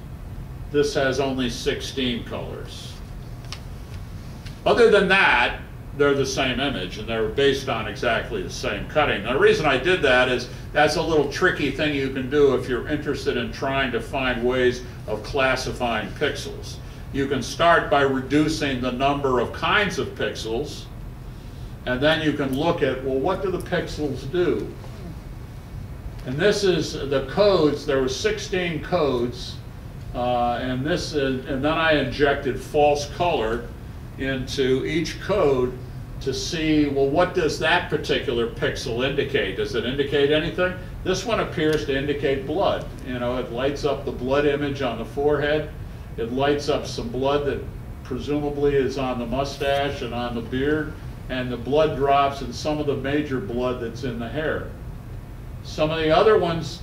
This has only 16 colors. Other than that, they're the same image and they're based on exactly the same cutting. The reason I did that is that's a little tricky thing you can do if you're interested in trying to find ways of classifying pixels. You can start by reducing the number of kinds of pixels and then you can look at, well, what do the pixels do? And this is the codes, there were 16 codes, uh, and this is, and then I injected false color into each code to see, well, what does that particular pixel indicate? Does it indicate anything? This one appears to indicate blood. You know, it lights up the blood image on the forehead. It lights up some blood that presumably is on the mustache and on the beard, and the blood drops and some of the major blood that's in the hair. Some of the other ones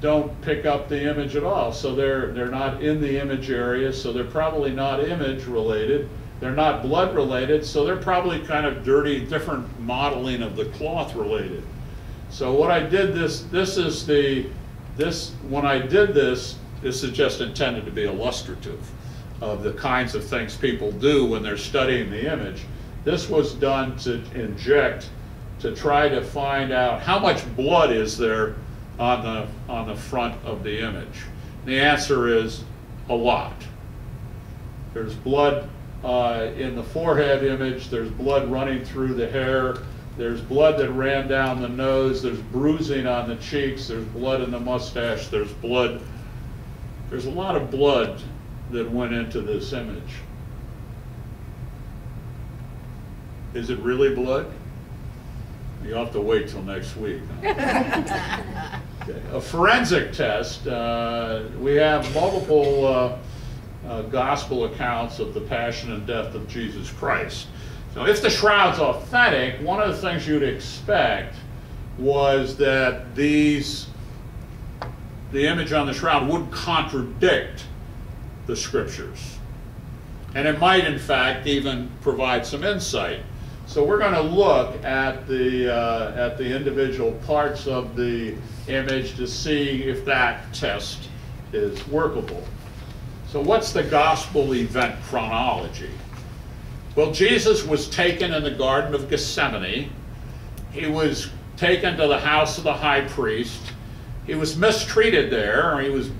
don't pick up the image at all, so they're, they're not in the image area, so they're probably not image related. They're not blood related, so they're probably kind of dirty, different modeling of the cloth related. So what I did this, this is the, this, when I did this, this is just intended to be illustrative of the kinds of things people do when they're studying the image. This was done to inject, to try to find out how much blood is there on the, on the front of the image. The answer is a lot. There's blood uh, in the forehead image, there's blood running through the hair, there's blood that ran down the nose, there's bruising on the cheeks, there's blood in the mustache, there's blood. There's a lot of blood that went into this image. Is it really blood? You'll have to wait till next week. huh? Okay. A forensic test, uh, we have multiple uh, uh, gospel accounts of the passion and death of Jesus Christ. So if the shroud's authentic, one of the things you'd expect was that these, the image on the shroud would contradict the scriptures. And it might, in fact, even provide some insight. So we're going to look at the, uh, at the individual parts of the image to see if that test is workable. So what's the gospel event chronology? Well, Jesus was taken in the Garden of Gethsemane. He was taken to the house of the high priest. He was mistreated there. He was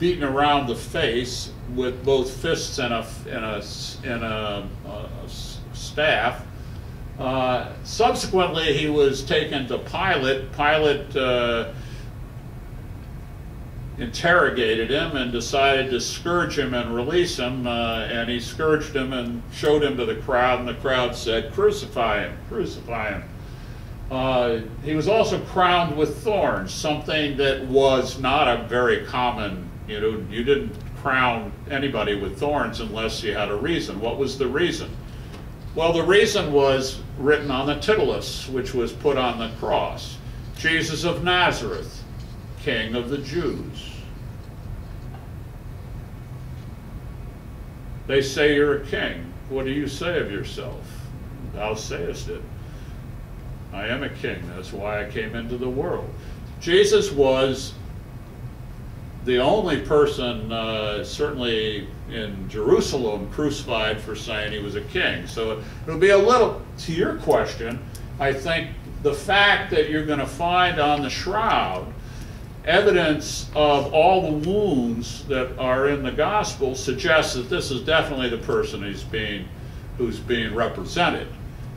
beaten around the face with both fists and a, and a, and a, a staff. Uh, subsequently, he was taken to Pilate. Pilate uh, interrogated him and decided to scourge him and release him. Uh, and he scourged him and showed him to the crowd, and the crowd said, Crucify him, crucify him. Uh, he was also crowned with thorns, something that was not a very common, you know, you didn't crown anybody with thorns unless you had a reason. What was the reason? Well, the reason was written on the titulus, which was put on the cross. Jesus of Nazareth, King of the Jews. They say you're a king. What do you say of yourself? Thou sayest it. I am a king. That's why I came into the world. Jesus was the only person, uh, certainly in Jerusalem, crucified for saying he was a king. So it'll be a little, to your question, I think the fact that you're going to find on the shroud evidence of all the wounds that are in the gospel suggests that this is definitely the person who's being, who's being represented.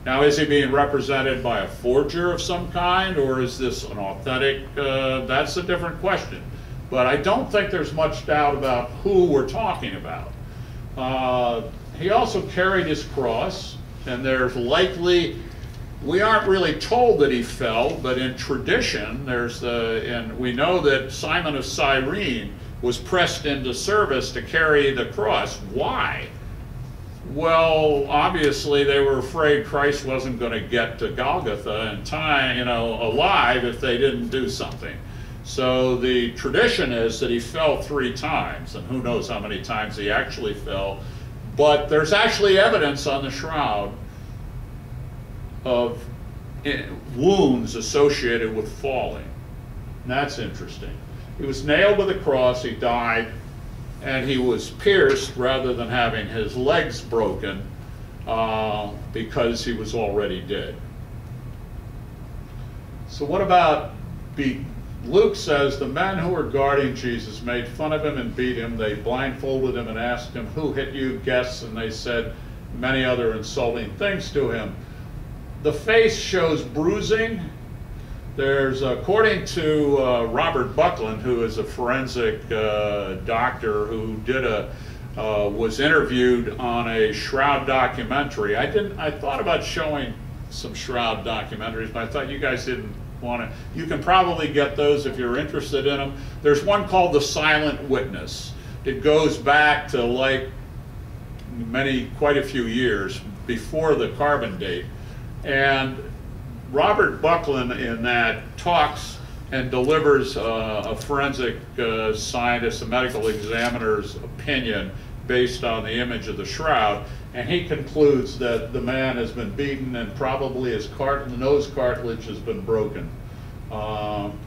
Now, is he being represented by a forger of some kind, or is this an authentic? Uh, that's a different question. But I don't think there's much doubt about who we're talking about. Uh, he also carried his cross, and there's likely, we aren't really told that he fell, but in tradition, there's the, and we know that Simon of Cyrene was pressed into service to carry the cross. Why? Well, obviously, they were afraid Christ wasn't going to get to Golgotha in time, you know, alive if they didn't do something. So the tradition is that he fell three times, and who knows how many times he actually fell. But there's actually evidence on the shroud of eh, wounds associated with falling. And that's interesting. He was nailed to the cross, he died, and he was pierced rather than having his legs broken uh, because he was already dead. So, what about beaten? Luke says the men who were guarding Jesus made fun of him and beat him. They blindfolded him and asked him, Who hit you? Guess. And they said many other insulting things to him. The face shows bruising. There's, according to uh, Robert Bucklin, who is a forensic uh, doctor who did a, uh, was interviewed on a Shroud documentary. I didn't, I thought about showing some Shroud documentaries, but I thought you guys didn't want to. You can probably get those if you're interested in them. There's one called The Silent Witness. It goes back to like many, quite a few years before the carbon date. And Robert Bucklin in that talks and delivers uh, a forensic uh, scientist, a medical examiner's opinion based on the image of the shroud, and he concludes that the man has been beaten and probably his cart nose cartilage has been broken. Um,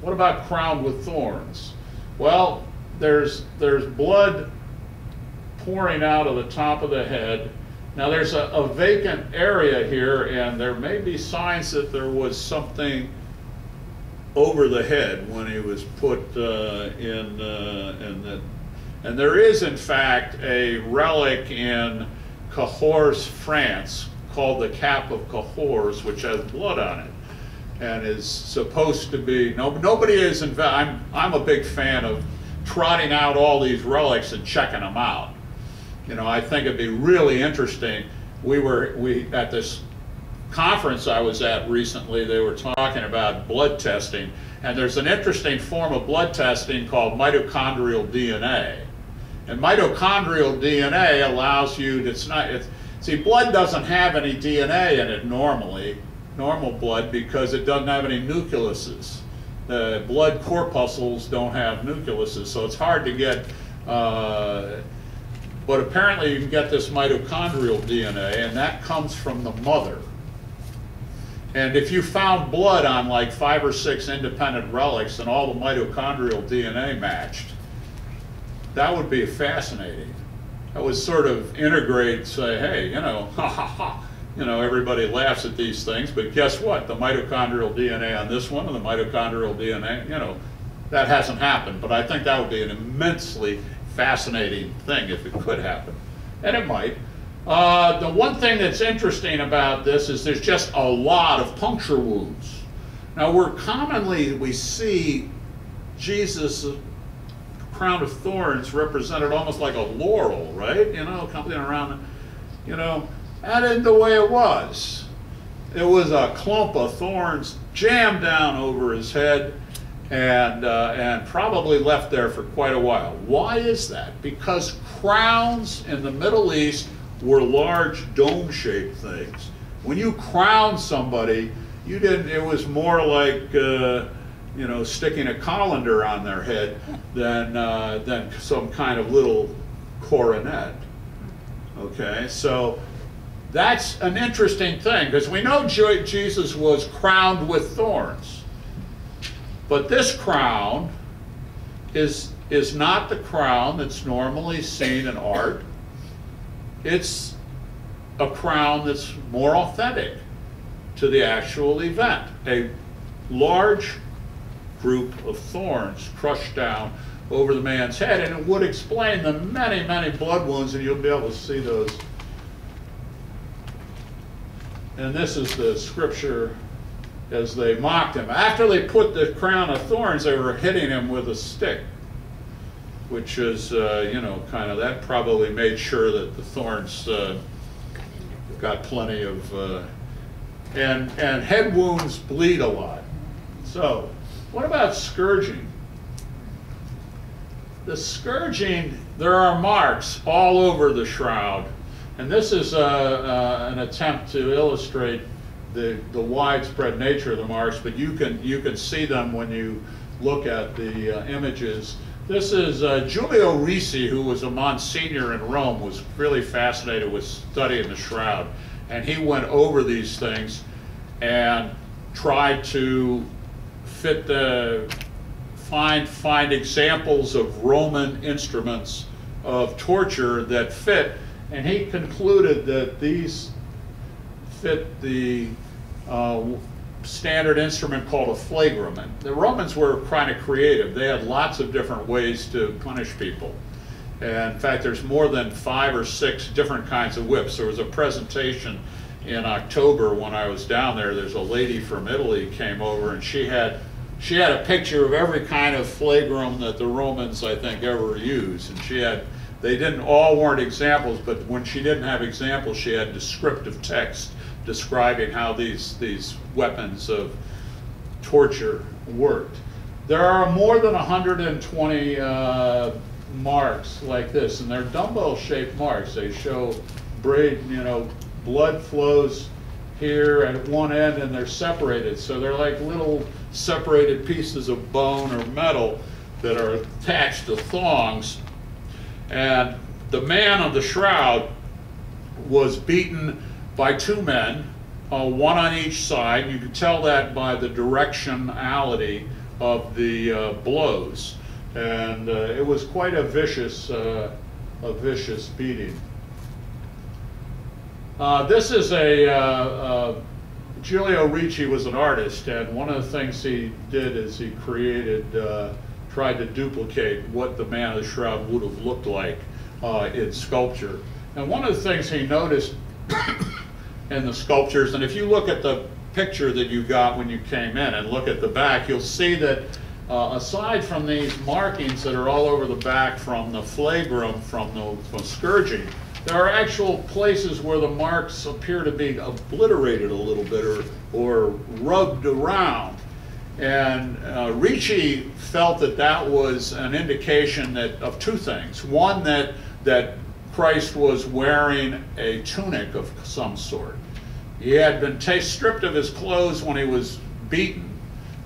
what about crowned with thorns? Well, there's there's blood pouring out of the top of the head. Now there's a, a vacant area here, and there may be signs that there was something over the head when he was put uh, in, uh, in the, and there is in fact a relic in Cahors, France, called the Cap of Cahors, which has blood on it, and is supposed to be. No, nobody is. I'm I'm a big fan of trotting out all these relics and checking them out. You know, I think it'd be really interesting. We were we at this conference I was at recently, they were talking about blood testing, and there's an interesting form of blood testing called mitochondrial DNA. And mitochondrial DNA allows you, it's not, it's, see, blood doesn't have any DNA in it normally, normal blood, because it doesn't have any nucleuses. The blood corpuscles don't have nucleuses, so it's hard to get, uh, but apparently you can get this mitochondrial DNA, and that comes from the mother. And if you found blood on like five or six independent relics and all the mitochondrial DNA matched, that would be fascinating. That would sort of integrate, say, hey, you know, ha ha ha, you know, everybody laughs at these things, but guess what? The mitochondrial DNA on this one and the mitochondrial DNA, you know, that hasn't happened. But I think that would be an immensely fascinating thing if it could happen. And it might. Uh, the one thing that's interesting about this is there's just a lot of puncture wounds. Now we're commonly, we see Jesus' crown of thorns represented almost like a laurel, right? You know, coming around, you know, that isn't the way it was. It was a clump of thorns jammed down over his head and, uh, and probably left there for quite a while. Why is that? Because crowns in the Middle East were large dome-shaped things. When you crowned somebody, you didn't. It was more like uh, you know sticking a colander on their head than uh, than some kind of little coronet. Okay, so that's an interesting thing because we know Jesus was crowned with thorns, but this crown is is not the crown that's normally seen in art it's a crown that's more authentic to the actual event. A large group of thorns crushed down over the man's head, and it would explain the many, many blood wounds, and you'll be able to see those. And this is the scripture as they mocked him. After they put the crown of thorns, they were hitting him with a stick which is, uh, you know, kind of, that probably made sure that the thorns uh, got plenty of, uh, and, and head wounds bleed a lot. So, what about scourging? The scourging, there are marks all over the shroud, and this is uh, uh, an attempt to illustrate the, the widespread nature of the marks, but you can, you can see them when you look at the uh, images. This is uh, Giulio Ricci, who was a Monsignor in Rome, was really fascinated with studying the shroud. And he went over these things and tried to fit the, find, find examples of Roman instruments of torture that fit. And he concluded that these fit the uh, standard instrument called a flagrum. And the Romans were kind of creative. They had lots of different ways to punish people. And in fact, there's more than five or six different kinds of whips. There was a presentation in October when I was down there. There's a lady from Italy came over and she had she had a picture of every kind of flagrum that the Romans, I think, ever used. And she had they didn't all weren't examples, but when she didn't have examples, she had descriptive text describing how these these weapons of torture worked. There are more than 120 uh, marks like this, and they're dumbbell-shaped marks. They show braid, you know, blood flows here at one end, and they're separated. So they're like little separated pieces of bone or metal that are attached to thongs. And the man on the shroud was beaten by two men, uh, one on each side. You can tell that by the directionality of the uh, blows. And uh, it was quite a vicious, uh, a vicious beating. Uh, this is a, uh, Giulio Ricci was an artist, and one of the things he did is he created, tried to duplicate what the man of the shroud would have looked like in sculpture. And one of the things he noticed in the sculptures, and if you look at the picture that you got when you came in and look at the back, you'll see that uh, aside from these markings that are all over the back from the flagrum, from the from scourging, there are actual places where the marks appear to be obliterated a little bit or, or rubbed around. And uh, Ricci felt that that was an indication that, of two things. One, that, that Christ was wearing a tunic of some sort. He had been stripped of his clothes when he was beaten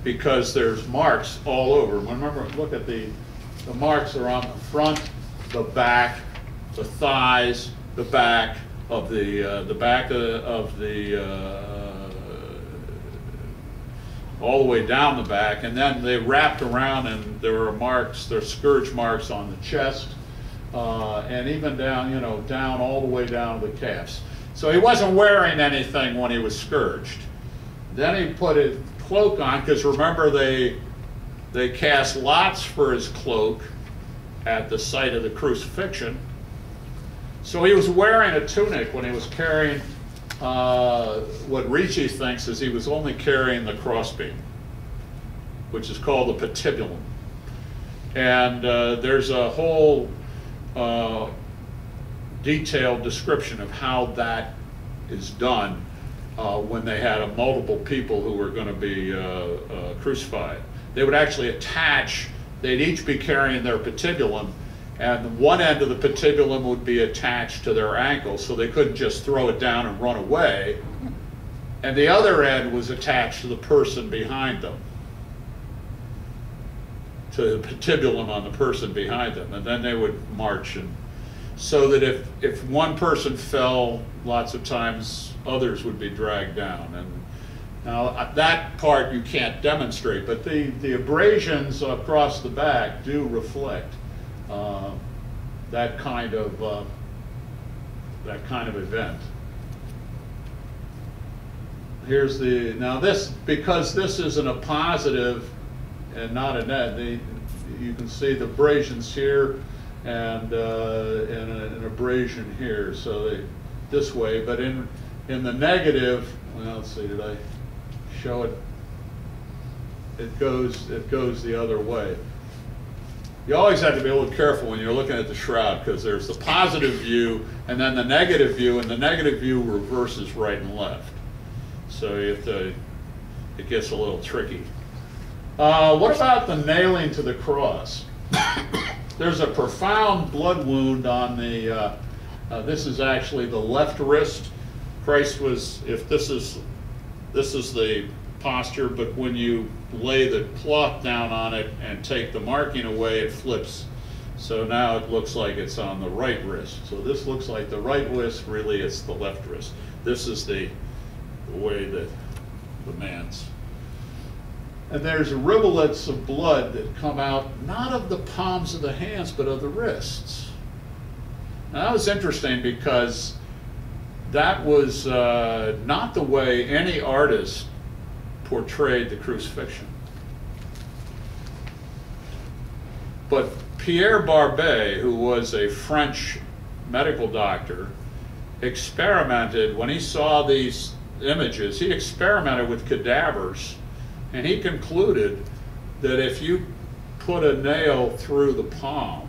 because there's marks all over. Remember, look at the, the marks are on the front, the back, the thighs, the back of the, uh, the back of, of the, uh, all the way down the back, and then they wrapped around and there were marks, there are scourge marks on the chest, uh, and even down, you know, down all the way down to the calves. So he wasn't wearing anything when he was scourged. Then he put his cloak on, because remember they, they cast lots for his cloak at the site of the crucifixion. So he was wearing a tunic when he was carrying, uh, what Ricci thinks is he was only carrying the crossbeam, which is called the patibulum. And uh, there's a whole uh, detailed description of how that is done uh, when they had a multiple people who were going to be uh, uh, crucified. They would actually attach, they'd each be carrying their patibulum, and one end of the patibulum would be attached to their ankle, so they couldn't just throw it down and run away. And the other end was attached to the person behind them, to the patibulum on the person behind them, and then they would march and so that if, if one person fell, lots of times others would be dragged down. And now uh, that part you can't demonstrate, but the, the abrasions across the back do reflect uh, that kind of uh, that kind of event. Here's the now this because this isn't a positive and not a net. The, you can see the abrasions here and uh, and a, an abrasion here. So they, this way, but in in the negative, well, let's see, did I show it? It goes it goes the other way. you always have to be a little careful when you're looking at the shroud because there's the positive view and then the negative view, and the negative view reverses right and left. So you have to, it gets a little tricky. Uh, what about the nailing to the cross? There's a profound blood wound on the, uh, uh, this is actually the left wrist. Christ was, if this is, this is the posture, but when you lay the cloth down on it and take the marking away, it flips. So now it looks like it's on the right wrist. So this looks like the right wrist, really it's the left wrist. This is the, the way that the man's. And there's rivulets of blood that come out, not of the palms of the hands, but of the wrists. Now that was interesting because that was uh, not the way any artist portrayed the crucifixion. But Pierre Barbet, who was a French medical doctor, experimented, when he saw these images, he experimented with cadavers, and he concluded that if you put a nail through the palm,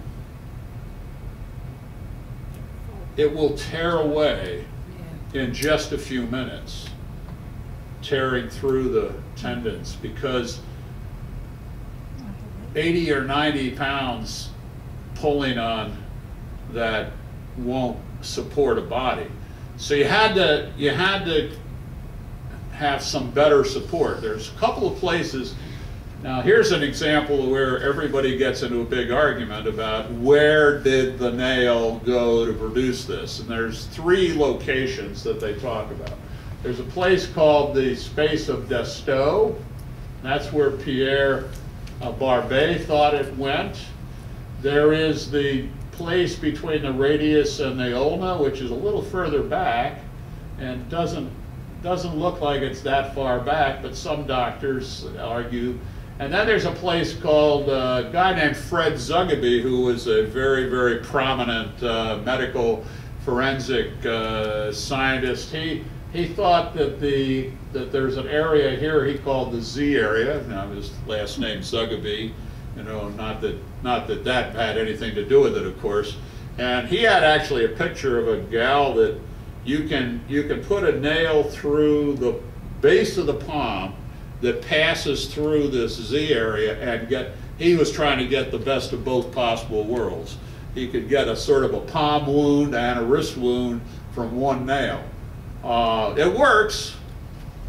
it will tear away in just a few minutes, tearing through the tendons because 80 or 90 pounds pulling on that won't support a body. So you had to you had to have some better support. There's a couple of places. Now here's an example where everybody gets into a big argument about where did the nail go to produce this. And there's three locations that they talk about. There's a place called the Space of Destot. That's where Pierre uh, Barbet thought it went. There is the place between the radius and the ulna, which is a little further back and doesn't doesn't look like it's that far back, but some doctors argue. And then there's a place called uh, a guy named Fred Zugibe, who was a very, very prominent uh, medical forensic uh, scientist. He he thought that the that there's an area here he called the Z area. Now his last name Zugibe, you know, not that not that that had anything to do with it, of course. And he had actually a picture of a gal that you can you can put a nail through the base of the palm that passes through this Z area and get. He was trying to get the best of both possible worlds. He could get a sort of a palm wound and a wrist wound from one nail. Uh, it works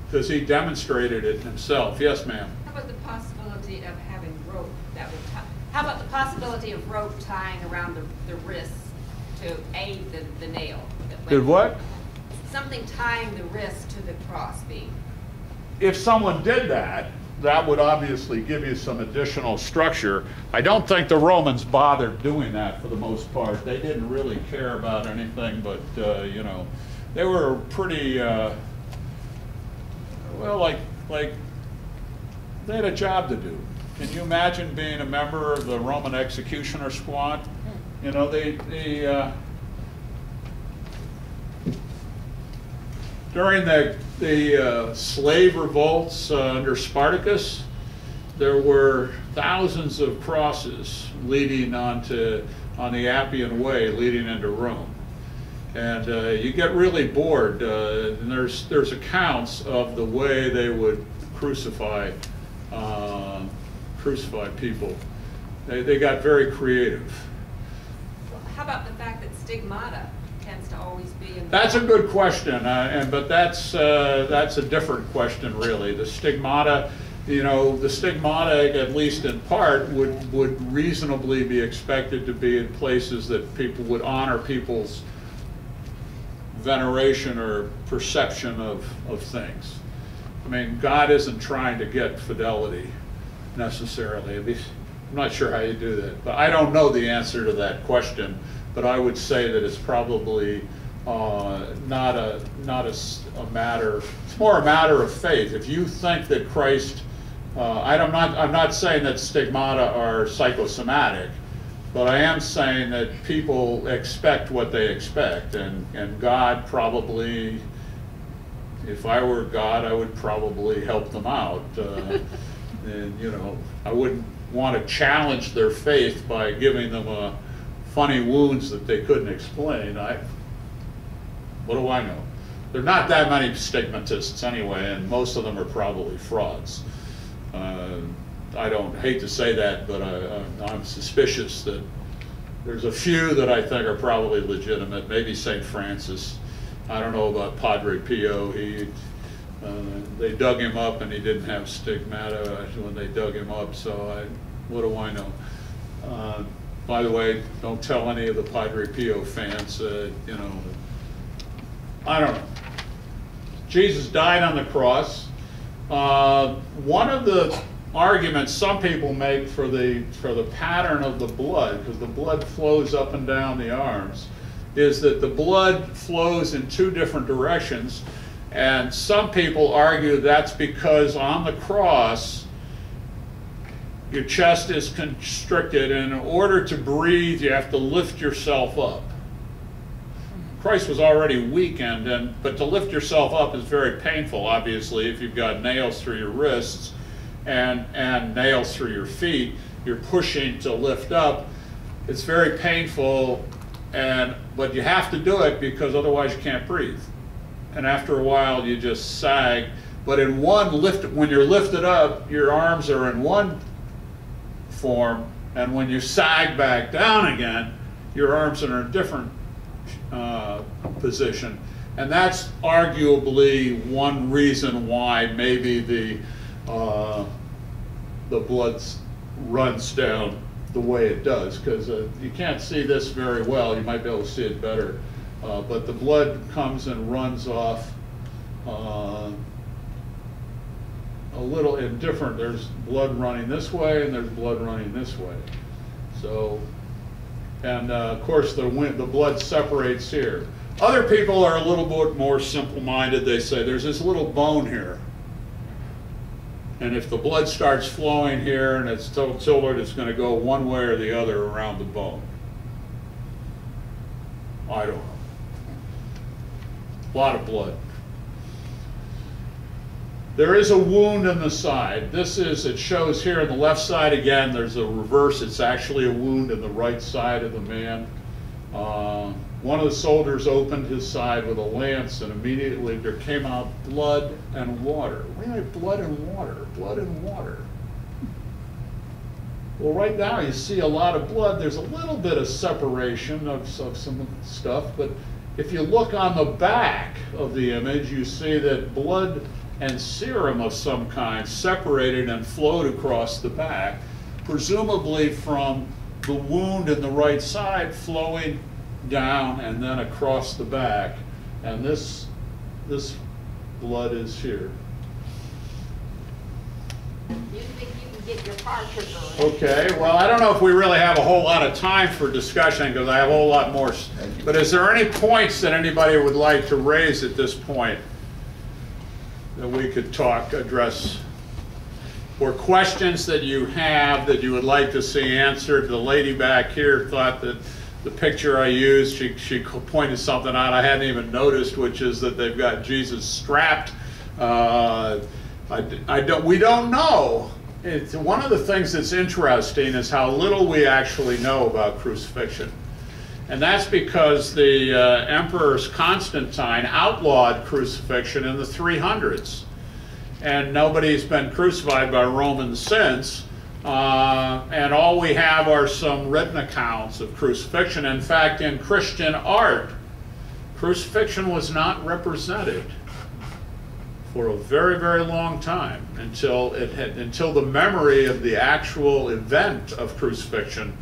because he demonstrated it himself. Yes, ma'am. How about the possibility of having rope that would tie, how about the possibility of rope tying around the, the wrists to aid the, the nail? Did what? Something tying the wrist to the cross beam. If someone did that, that would obviously give you some additional structure. I don't think the Romans bothered doing that for the most part. They didn't really care about anything but, uh, you know, they were pretty, uh, well, like, like, they had a job to do. Can you imagine being a member of the Roman executioner squad? You know, they, they, uh, during the, the uh, slave revolts uh, under Spartacus, there were thousands of crosses leading onto, on the Appian Way leading into Rome. And uh, you get really bored. Uh, and there's, there's accounts of the way they would crucify, uh, crucify people. They, they got very creative. How about the fact that stigmata tends to always be in. That's a good question, uh, and but that's uh, that's a different question, really. The stigmata, you know, the stigmata, at least in part, would would reasonably be expected to be in places that people would honor people's veneration or perception of of things. I mean, God isn't trying to get fidelity necessarily. I'm not sure how you do that, but I don't know the answer to that question. But I would say that it's probably uh, not a not a, a matter. It's more a matter of faith. If you think that Christ, uh, I'm not I'm not saying that stigmata are psychosomatic, but I am saying that people expect what they expect, and and God probably. If I were God, I would probably help them out. Uh, and you know, I wouldn't want to challenge their faith by giving them uh, funny wounds that they couldn't explain. I, what do I know? There are not that many stigmatists anyway, and most of them are probably frauds. Uh, I don't hate to say that, but I, I'm suspicious that there's a few that I think are probably legitimate. Maybe St. Francis. I don't know about Padre Pio. He, uh, they dug him up and he didn't have stigmata when they dug him up. So I, what do I know? Uh, by the way, don't tell any of the Padre Pio fans. Uh, you know, I don't know. Jesus died on the cross. Uh, one of the arguments some people make for the for the pattern of the blood, because the blood flows up and down the arms, is that the blood flows in two different directions, and some people argue that's because on the cross your chest is constricted, and in order to breathe, you have to lift yourself up. Christ was already weakened, and but to lift yourself up is very painful, obviously, if you've got nails through your wrists and, and nails through your feet. You're pushing to lift up. It's very painful, and but you have to do it because otherwise you can't breathe. And after a while, you just sag. But in one lift, when you're lifted up, your arms are in one form, and when you sag back down again, your arms are in a different uh, position. And that's arguably one reason why maybe the uh, the blood runs down the way it does because uh, you can't see this very well. You might be able to see it better. Uh, but the blood comes and runs off uh, a little in different. There's blood running this way and there's blood running this way. So, and uh, of course the, the blood separates here. Other people are a little bit more simple-minded. They say there's this little bone here and if the blood starts flowing here and it's tilted, it's going to go one way or the other around the bone. I don't. A lot of blood. There is a wound in the side. This is, it shows here on the left side again, there's a reverse. It's actually a wound in the right side of the man. Uh, one of the soldiers opened his side with a lance, and immediately there came out blood and water. Really, blood and water, blood and water. Well, right now you see a lot of blood. There's a little bit of separation of, of some stuff, but if you look on the back of the image, you see that blood and serum of some kind separated and flowed across the back, presumably from the wound in the right side flowing down and then across the back. And this, this blood is here. You think you can get your car trigger? Okay, well, I don't know if we really have a whole lot of time for discussion because I have a whole lot more. But is there any points that anybody would like to raise at this point that we could talk, address? Or questions that you have that you would like to see answered? The lady back here thought that the picture I used, she, she pointed something out I hadn't even noticed, which is that they've got Jesus strapped. Uh, I, I don't, we don't know. It's, one of the things that's interesting is how little we actually know about crucifixion. And that's because the uh, Emperor Constantine outlawed crucifixion in the 300s. And nobody's been crucified by Romans since. Uh, and all we have are some written accounts of crucifixion. In fact, in Christian art, crucifixion was not represented for a very, very long time until it had, until the memory of the actual event of crucifixion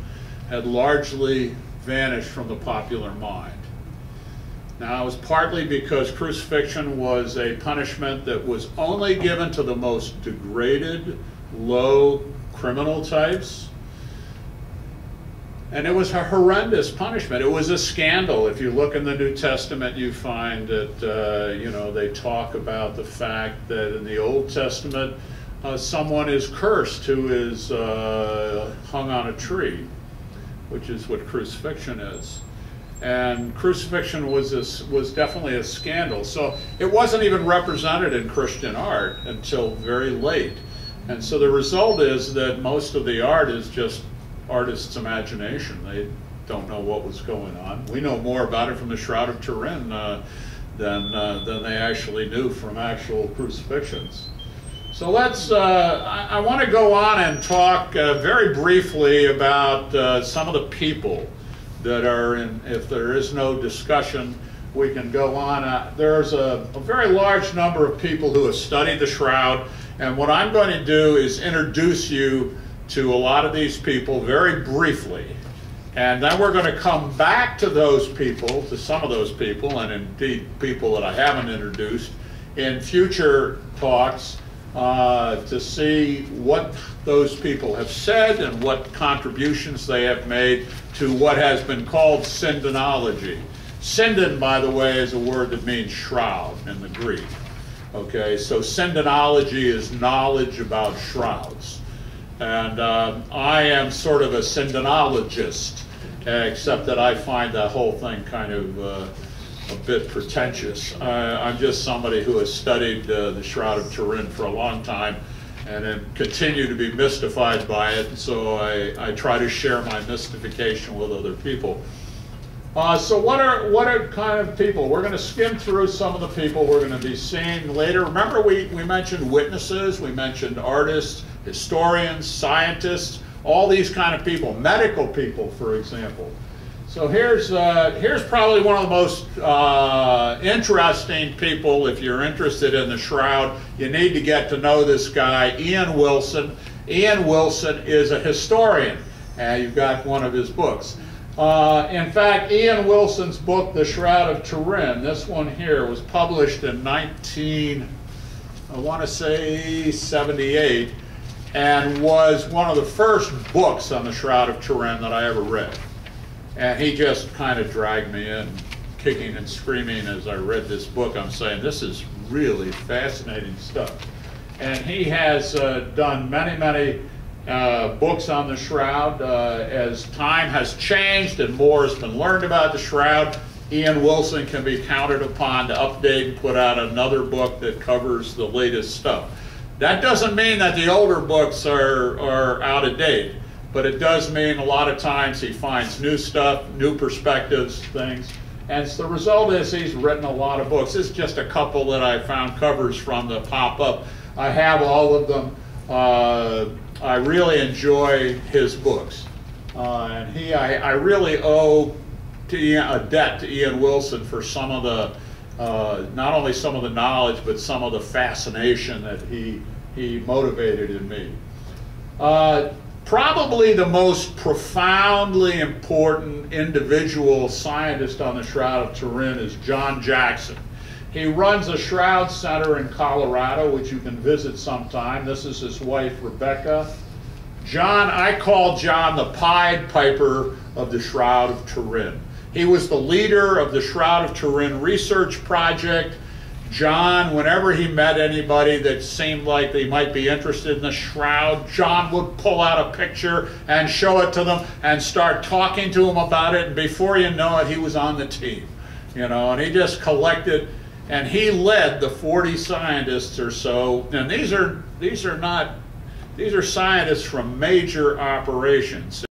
had largely vanished from the popular mind. Now, it was partly because crucifixion was a punishment that was only given to the most degraded, low criminal types. And it was a horrendous punishment. It was a scandal. If you look in the New Testament, you find that, uh, you know, they talk about the fact that in the Old Testament, uh, someone is cursed who is uh, hung on a tree, which is what crucifixion is. And crucifixion was, a, was definitely a scandal. So it wasn't even represented in Christian art until very late. And so the result is that most of the art is just artists' imagination. They don't know what was going on. We know more about it from the Shroud of Turin uh, than, uh, than they actually knew from actual crucifixions. So let's, uh, I, I want to go on and talk uh, very briefly about uh, some of the people that are in, if there is no discussion, we can go on. Uh, there's a, a very large number of people who have studied the Shroud, and what I'm going to do is introduce you to a lot of these people very briefly. And then we're going to come back to those people, to some of those people, and indeed people that I haven't introduced, in future talks uh, to see what those people have said and what contributions they have made to what has been called sindonology. Sindon, by the way, is a word that means shroud in the Greek. Okay, so sindonology is knowledge about shrouds. And um, I am sort of a sindonologist, except that I find that whole thing kind of uh, a bit pretentious. Uh, I'm just somebody who has studied uh, the Shroud of Turin for a long time and then continue to be mystified by it, so I, I try to share my mystification with other people. Uh, so what are what are kind of people? We're going to skim through some of the people we're going to be seeing later. Remember we, we mentioned witnesses, we mentioned artists, historians, scientists, all these kind of people, medical people, for example. So here's, uh, here's probably one of the most uh, interesting people if you're interested in the Shroud. You need to get to know this guy, Ian Wilson. Ian Wilson is a historian, and you've got one of his books. Uh, in fact, Ian Wilson's book, The Shroud of Turin, this one here, was published in 19, I want to say 78, and was one of the first books on the Shroud of Turin that I ever read. And he just kind of dragged me in, kicking and screaming as I read this book. I'm saying, this is really fascinating stuff. And he has uh, done many, many uh, books on the Shroud. Uh, as time has changed and more has been learned about the Shroud, Ian Wilson can be counted upon to update and put out another book that covers the latest stuff. That doesn't mean that the older books are, are out of date but it does mean a lot of times he finds new stuff, new perspectives, things. And so the result is he's written a lot of books. This is just a couple that I found covers from that pop up. I have all of them. Uh, I really enjoy his books. Uh, and he, I, I, really owe to Ian, a debt to Ian Wilson for some of the, uh, not only some of the knowledge, but some of the fascination that he, he motivated in me. Uh, Probably the most profoundly important individual scientist on the Shroud of Turin is John Jackson. He runs a Shroud Center in Colorado, which you can visit sometime. This is his wife, Rebecca. John, I call John the Pied Piper of the Shroud of Turin. He was the leader of the Shroud of Turin Research Project John, whenever he met anybody that seemed like they might be interested in the shroud, John would pull out a picture and show it to them and start talking to them about it. And before you know it, he was on the team, you know, and he just collected and he led the 40 scientists or so. And these are, these are not, these are scientists from major operations.